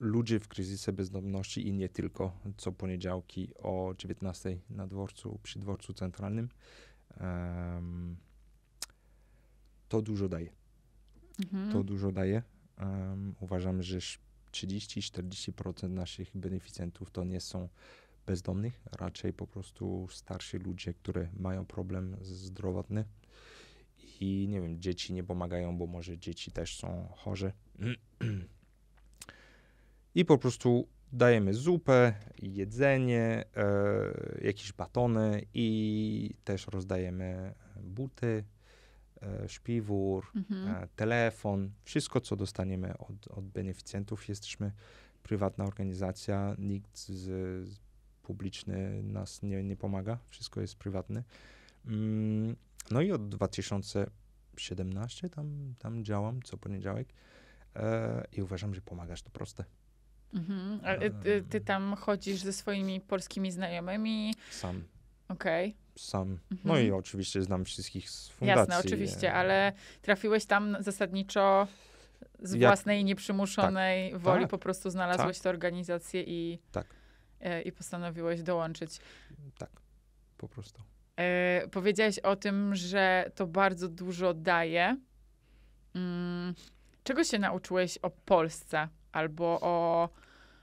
ludzi w kryzysie bezdomności i nie tylko. Co poniedziałki o 19 na dworcu, przy dworcu centralnym. To dużo daje. Mhm. To dużo daje. Um, uważam, że sz- 30-40% naszych beneficjentów to nie są bezdomnych, raczej po prostu starsi ludzie, którzy mają problem zdrowotny i nie wiem, dzieci nie pomagają, bo może dzieci też są chore. [clears throat] I po prostu dajemy zupę, jedzenie, e, jakieś batony i też rozdajemy buty, e, śpiwór, Mhm. e, telefon, wszystko, co dostaniemy od, od beneficjentów. Jesteśmy prywatna organizacja, nikt z, z publiczny nas nie, nie pomaga, wszystko jest prywatne. Mm, no i od 2017 tam, tam działam co poniedziałek e, i uważam, że pomagasz to proste. Mhm. Y, ty, ty tam chodzisz ze swoimi polskimi znajomymi. Sam, Okej. sam. No Mhm. i oczywiście znam wszystkich z fundacji. Jasne, oczywiście, ale trafiłeś tam zasadniczo z Jak- własnej nieprzymuszonej woli, Tak. po prostu znalazłeś tę organizację i, Tak. E, i postanowiłeś dołączyć. Tak, po prostu. E, powiedziałeś o tym, że to bardzo dużo daje. Mm, czego się nauczyłeś o Polsce, albo o,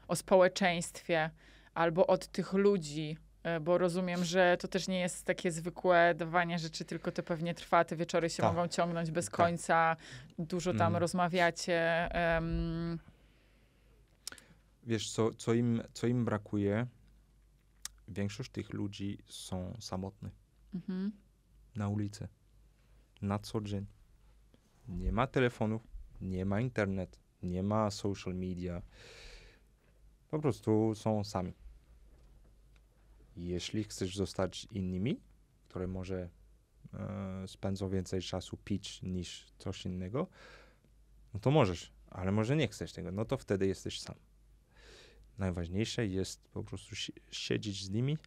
o społeczeństwie, albo od tych ludzi? E, Bo rozumiem, że to też nie jest takie zwykłe dawanie rzeczy, tylko to pewnie trwa. Te wieczory się Tak. mogą ciągnąć bez Tak. końca. Dużo tam Mhm. rozmawiacie. em, Wiesz, co, co, im, co im brakuje? Większość tych ludzi są samotni mhm, na ulicy, na co dzień. Nie ma telefonów, nie ma internet, nie ma social media. Po prostu są sami. Jeśli chcesz zostać innymi, które może e, spędzą więcej czasu pić niż coś innego, no to możesz, ale może nie chcesz tego, no to wtedy jesteś sam. Najważniejsze jest po prostu si- siedzieć z nimi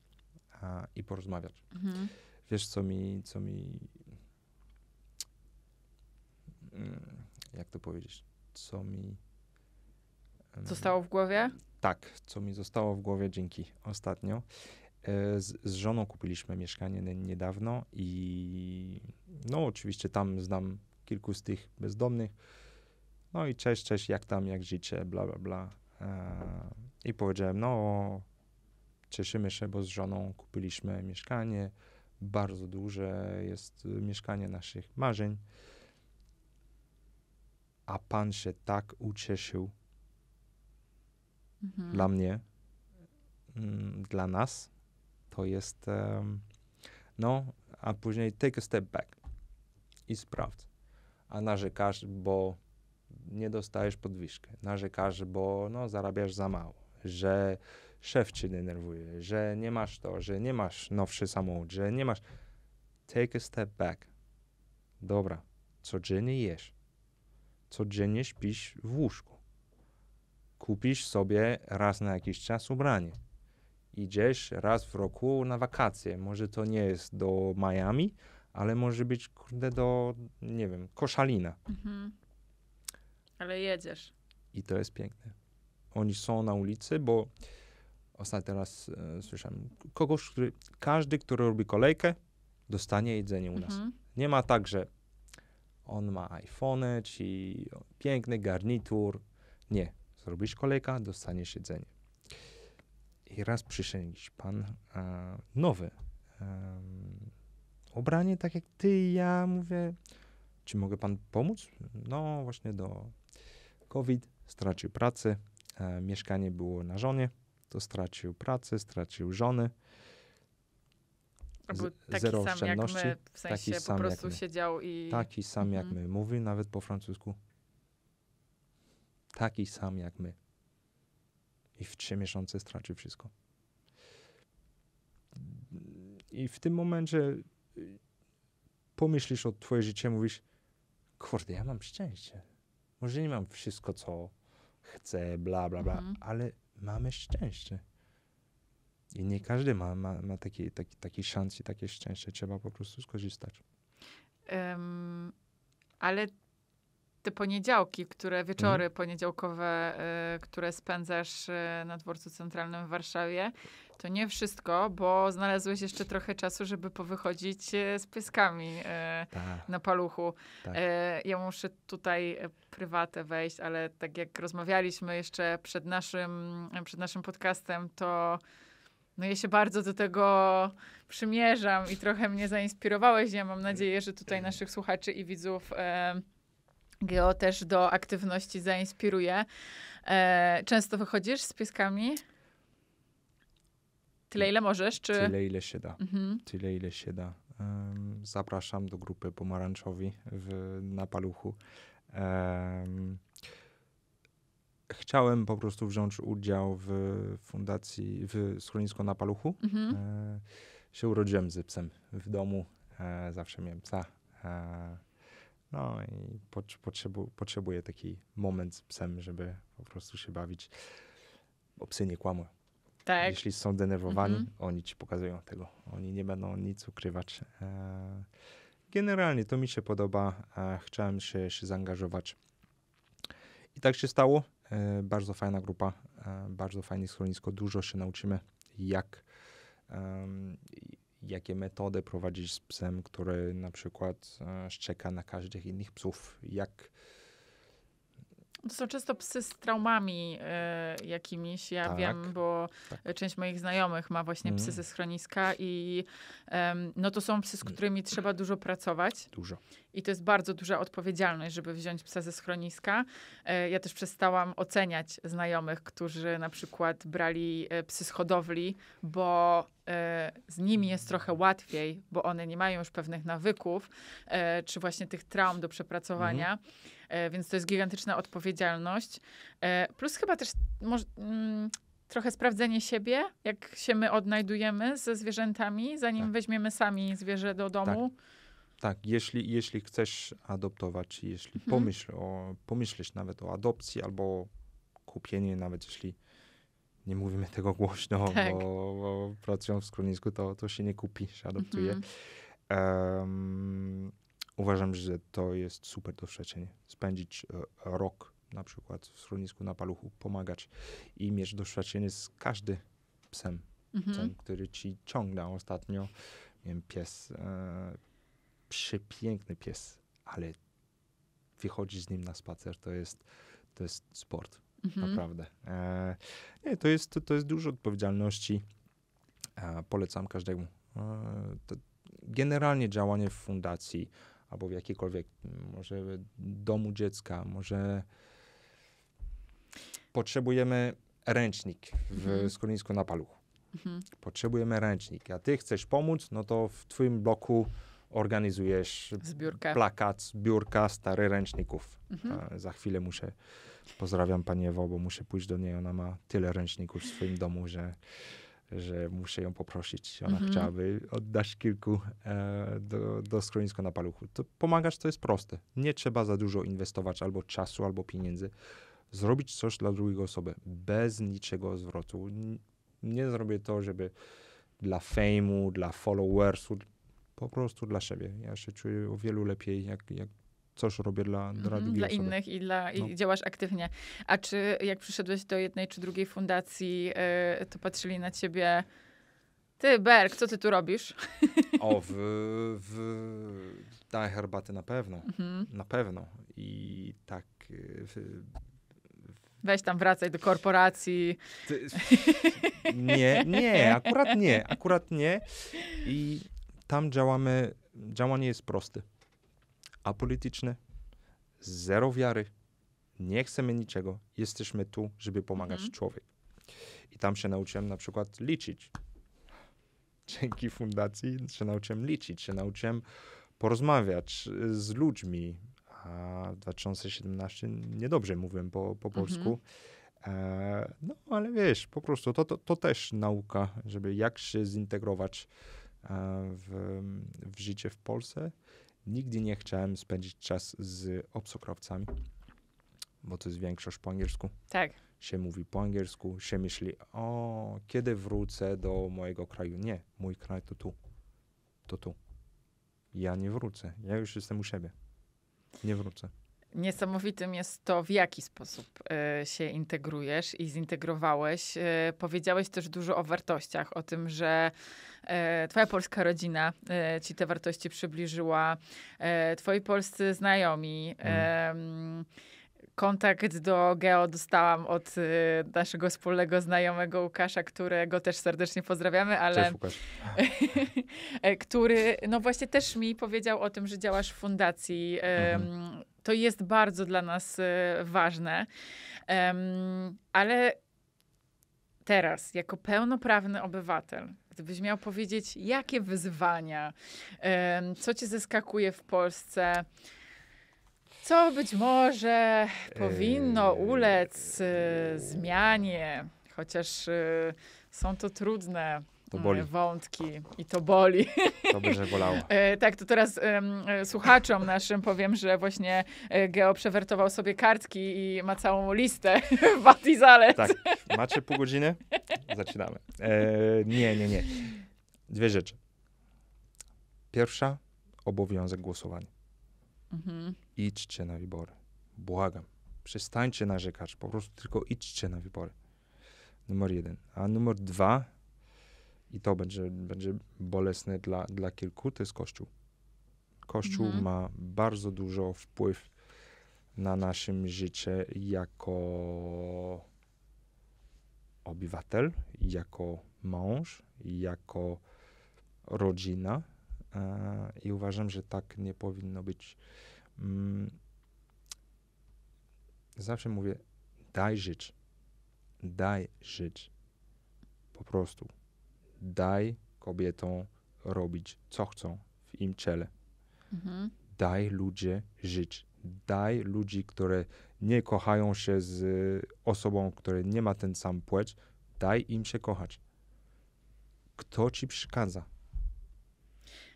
a, i porozmawiać. mhm. Wiesz, co mi, co mi, mm, jak to powiedzieć, co mi... Zostało w głowie? Tak, co mi zostało w głowie dzięki ostatnio. E, Z, z żoną kupiliśmy mieszkanie nie- niedawno i no oczywiście tam znam kilku z tych bezdomnych. No i cześć, cześć, jak tam, jak życie, bla, bla, bla. E, I powiedziałem, no cieszymy się, bo z żoną kupiliśmy mieszkanie, bardzo duże jest mieszkanie naszych marzeń. A pan się tak ucieszył Mhm. dla mnie, mm, dla nas, to jest em, no, a później take a step back i sprawdź. A narzekasz, bo nie dostajesz podwyżkę. Narzekasz, bo no, zarabiasz za mało, że szef cię denerwuje, że nie masz to, że nie masz nowszy samochód, że nie masz... Take a step back. Dobra, codziennie jesz. Codziennie śpisz w łóżku kupisz sobie raz na jakiś czas ubranie. Idziesz raz w roku na wakacje. Może to nie jest do Miami, ale może być kurde do, nie wiem, Koszalina. Mhm. Ale jedziesz. I to jest piękne. Oni są na ulicy, bo ostatnio raz e, słyszałem, kogoś, który, każdy, który robi kolejkę, dostanie jedzenie u nas. Mhm. Nie ma tak, że on ma iPhone, czy piękny garnitur. Nie. Zrobisz kolejka, dostaniesz jedzenie. I raz przyszedł jakiś pan e, nowy. ubranie tak jak ty i ja. Mówię, czy mogę pan pomóc? No właśnie do COVID. Stracił pracę. E, mieszkanie było na żonie. To stracił pracę, stracił. Albo Z- taki zero sam jak oszczędności, my, w sensie po sam jak prostu my. siedział i... Taki sam jak Mhm. my. Mówi nawet po francusku. Taki sam jak my. I w trzy miesiące straci wszystko. I w tym momencie y, pomyślisz o twoje życie, mówisz, kurde, ja mam szczęście. Może nie mam wszystko, co chcę, bla, bla, bla, Mhm. ale mamy szczęście. I nie każdy ma, ma, ma taki, taki, taki szans i takie szczęście. Trzeba po prostu skorzystać. Em, ale te poniedziałki, które wieczory Mhm. poniedziałkowe, y, które spędzasz y, na dworcu centralnym w Warszawie, to nie wszystko, bo znalazłeś jeszcze trochę czasu, żeby powychodzić y, z pieskami y, Tak. na paluchu. Tak. E, Ja muszę tutaj e, prywatę wejść, ale tak jak rozmawialiśmy jeszcze przed naszym, przed naszym podcastem, to no ja się bardzo do tego przymierzam i trochę mnie zainspirowałeś. Ja mam nadzieję, że tutaj naszych słuchaczy i widzów e, Geo też do aktywności zainspiruje. E, często wychodzisz z pieskami? Tyle, ile możesz? Czy... Tyle, ile się da. Mhm. Tyle, ile się da. Em, zapraszam do grupy Pomarańczowi w, na Paluchu. Em, chciałem po prostu wziąć udział w fundacji, w schronisku na Paluchu. Mhm. E, się urodziłem z psem w domu. E, zawsze miałem psa. E, no i pot, potrzebu, potrzebuję taki moment z psem, żeby po prostu się bawić. Bo psy nie kłamią. Tak. Jeśli są denerwowani, Mhm. oni ci pokazują tego. Oni nie będą nic ukrywać. E, generalnie to mi się podoba. E, chciałem się, się zaangażować. I tak się stało. E, bardzo fajna grupa, bardzo fajne schronisko. Dużo się nauczymy, jak, jakie metody prowadzić z psem, który na przykład szczeka na każdych innych psów. Jak To są często psy z traumami e, jakimiś, ja Tak, wiem, bo tak. część moich znajomych ma właśnie psy Mhm. ze schroniska i em, no to są psy, z którymi trzeba dużo pracować dużo. i to jest bardzo duża odpowiedzialność, żeby wziąć psa ze schroniska. E, ja też przestałam oceniać znajomych, którzy na przykład brali e, psy z hodowli, bo z nimi jest trochę łatwiej, bo one nie mają już pewnych nawyków, czy właśnie tych traum do przepracowania. E, więc to jest gigantyczna odpowiedzialność. E, plus chyba też może, mm, trochę sprawdzenie siebie, jak się my odnajdujemy ze zwierzętami, zanim Tak. weźmiemy sami zwierzę do domu. Tak, jeśli, jeśli chcesz adoptować, jeśli Mhm. pomyśl o, pomyślisz nawet o adopcji albo kupienie, nawet jeśli nie mówimy tego głośno, Tak. bo, bo pracują w schronisku, to, to się nie kupi, się adoptuje. Mhm. Em, uważam, że to jest super doświadczenie. Spędzić e, rok na przykład w schronisku na paluchu, pomagać i mieć doświadczenie z każdym psem, Mhm. ten, który ci ciągnie. Ostatnio miałem pies, e, przepiękny pies, ale wychodzić z nim na spacer to jest, to jest sport, Mhm. naprawdę. E, nie, to jest, to, to jest dużo odpowiedzialności. E, polecam każdemu. E, generalnie działanie w fundacji albo w jakiejkolwiek, może domu dziecka, może potrzebujemy ręcznik w Mhm. schronisku na paluchu Mhm. potrzebujemy ręcznik, a ty chcesz pomóc, no to w twoim bloku organizujesz Zbiórkę. plakat, zbiórka starych ręczników. Mhm. Za chwilę muszę, pozdrawiam pani Ewo, bo muszę pójść do niej, ona ma tyle ręczników w swoim domu, że, że muszę ją poprosić. Ona Mhm. chciałaby oddać kilku e, do, do schroniska na paluchu. To pomagać to jest proste. Nie trzeba za dużo inwestować albo czasu, albo pieniędzy. Zrobić coś dla drugiej osoby bez niczego zwrotu. Nie zrobię to, żeby dla fejmu, dla followersu, po prostu dla siebie. Ja się czuję o wielu lepiej, jak, jak coś robię dla, dla Mhm, dla innych i, dla, i No. działasz aktywnie. A czy jak przyszedłeś do jednej czy drugiej fundacji, y, to patrzyli na ciebie ty, Berg, co ty tu robisz? O, w, w daj herbaty na pewno. Mhm. Na pewno. I tak. y, W, Weź tam, wracaj do korporacji. ty, [laughs] nie, nie, akurat nie, akurat nie. I tam działamy, działanie jest proste. Apolityczne, zero wiary, nie chcemy niczego. Jesteśmy tu, żeby pomagać Mhm. człowiek. I tam się nauczyłem na przykład liczyć. dzięki fundacji się nauczyłem liczyć, się nauczyłem porozmawiać z ludźmi. A w 2017 niedobrze mówiłem po, po polsku. E, no, ale wiesz, po prostu to, to, to też nauka, żeby jak się zintegrować e, w, w życie w Polsce. Nigdy nie chciałem spędzić czas z obcokrajowcami, bo to jest większość po angielsku. Tak. Się mówi po angielsku, się myśli, o, kiedy wrócę do mojego kraju. Nie, mój kraj to tu. To tu. Ja nie wrócę. Ja już jestem u siebie. Nie wrócę. Niesamowitym jest to, w jaki sposób e, się integrujesz i zintegrowałeś. E, powiedziałeś też dużo o wartościach, o tym, że e, twoja polska rodzina ci te wartości przybliżyła, twoi polscy znajomi. em, Kontakt do Geo dostałam od naszego wspólnego znajomego Łukasza, którego też serdecznie pozdrawiamy, ale Cześć, Łukasz. [laughs] który no właśnie też mi powiedział o tym, że działasz w fundacji. Em, To jest bardzo dla nas e, ważne. Ale teraz, jako pełnoprawny obywatel, gdybyś miał powiedzieć, jakie wyzwania, co cię zaskakuje w Polsce, co być może powinno ulec e, zmianie, chociaż e, są to trudne To e, boli. wątki i to boli. To by że bolało. [laughs] E, tak, to teraz e, słuchaczom naszym powiem, że właśnie Geo przewertował sobie kartki i ma całą listę [laughs] wad i zalet. Tak, macie pół godziny? Zaczynamy. E, nie, nie, nie. Dwie rzeczy. Pierwsza, obowiązek głosowania. Mhm. Idźcie na wybory. Błagam. Przestańcie narzekać. Po prostu tylko idźcie na wybory. Numer jeden. A numer dwa, i to będzie, będzie bolesne dla, dla kilku, to jest Kościół. Kościół Mhm. ma bardzo dużo wpływ na naszym życie jako obywatel, jako mąż, jako rodzina. E, I uważam, że tak nie powinno być. Mm, Zawsze mówię, daj żyć. Daj żyć. Po prostu. Daj kobietom robić, co chcą w im ciele. Mhm. Daj ludzie żyć. Daj ludzi, które nie kochają się z osobą, która nie ma ten sam płeć, daj im się kochać. Kto ci przeszkadza?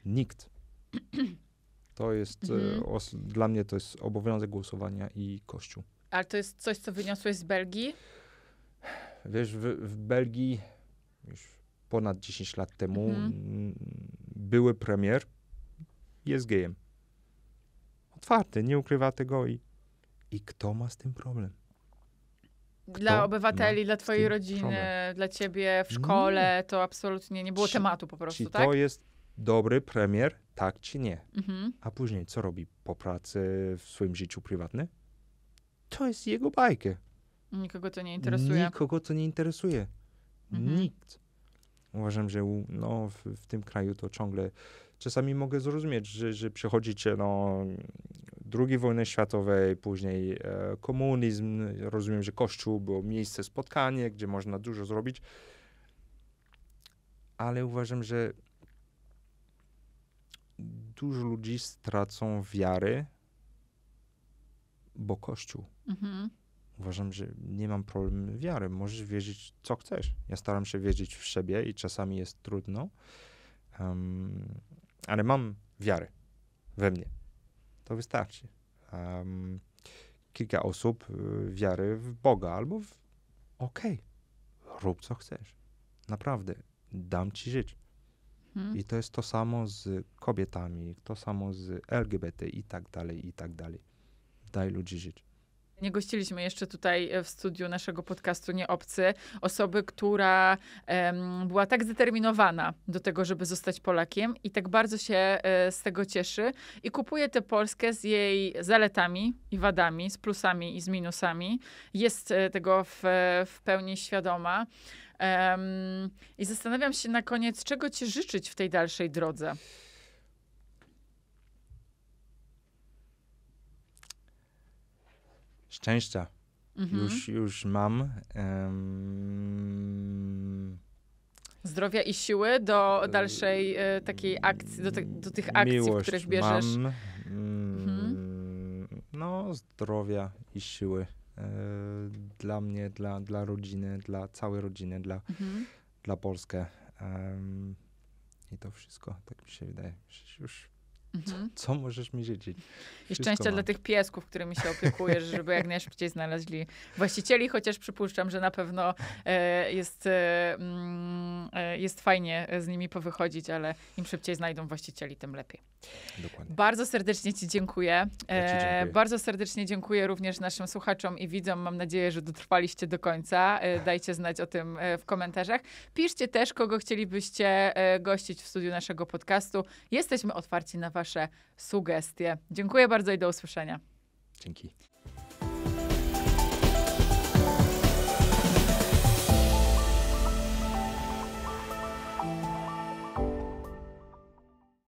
Nikt. [clears throat] To jest, e, Mhm. os- dla mnie to jest obowiązek głosowania i Kościół. Ale to jest coś, co wyniosłeś z Belgii? Wiesz, w, w Belgii już ponad 10 lat temu Mhm. były premier jest gejem. Otwarty, nie ukrywa tego i, i kto ma z tym problem? Dla ma obywateli, dla twojej rodziny, problem? dla ciebie w szkole, to absolutnie nie było Czy- tematu po prostu, Czy tak? to jest dobry premier, tak czy nie? Mhm. A później co robi po pracy w swoim życiu prywatnym? To jest jego bajkę. Nikogo to nie interesuje. Nikogo to nie interesuje. Mhm. Nikt. Uważam, że no, w, w tym kraju to ciągle. Czasami mogę zrozumieć, że, że przychodzicie no, II wojny światowej, później e, komunizm. Rozumiem, że Kościół było miejsce spotkanie, gdzie można dużo zrobić. Ale uważam, że dużo ludzi stracą wiary, bo Kościół. Mhm. Uważam, że nie mam problemu wiary. Możesz wierzyć, co chcesz. Ja staram się wierzyć w siebie i czasami jest trudno, Em, ale mam wiarę we mnie. To wystarczy. Em, kilka osób y, wiary w Boga albo w okej, rób co chcesz. Naprawdę, dam ci żyć. Mhm. I to jest to samo z kobietami, to samo z LGBT i tak dalej, i tak dalej. Daj ludzi żyć. Nie gościliśmy jeszcze tutaj e, w studiu naszego podcastu Nie Obcy osoby, która em, była tak zdeterminowana do tego, żeby zostać Polakiem i tak bardzo się e, z tego cieszy i kupuje tę Polskę z jej zaletami i wadami, z plusami i z minusami. Jest e, tego w, w pełni świadoma. I zastanawiam się na koniec, czego ci życzyć w tej dalszej drodze. Szczęścia. Mhm. Już, już mam. em, Zdrowia i siły do dalszej e, takiej akcji, do, te, do tych akcji, w Miłość których bierzesz. Mam, mm, No, zdrowia i siły. E, dla mnie, dla, dla rodziny, dla całej rodziny, dla, Mhm. dla Polski. Em, I to wszystko, tak mi się wydaje. Już, Mhm. co możesz mi życzyć? I szczęścia mam. dla tych piesków, którymi się opiekujesz, żeby jak najszybciej znaleźli właścicieli, chociaż przypuszczam, że na pewno e, jest, e, mm, e, jest fajnie z nimi powychodzić, ale im szybciej znajdą właścicieli, tym lepiej. Dokładnie. Bardzo serdecznie Ci dziękuję. E, Ja ci dziękuję. bardzo serdecznie dziękuję również naszym słuchaczom i widzom. Mam nadzieję, że dotrwaliście do końca. E, dajcie znać o tym e, w komentarzach. Piszcie też, kogo chcielibyście e, gościć w studiu naszego podcastu. Jesteśmy otwarci na Wasze sugestie. Dziękuję bardzo i do usłyszenia. Dzięki.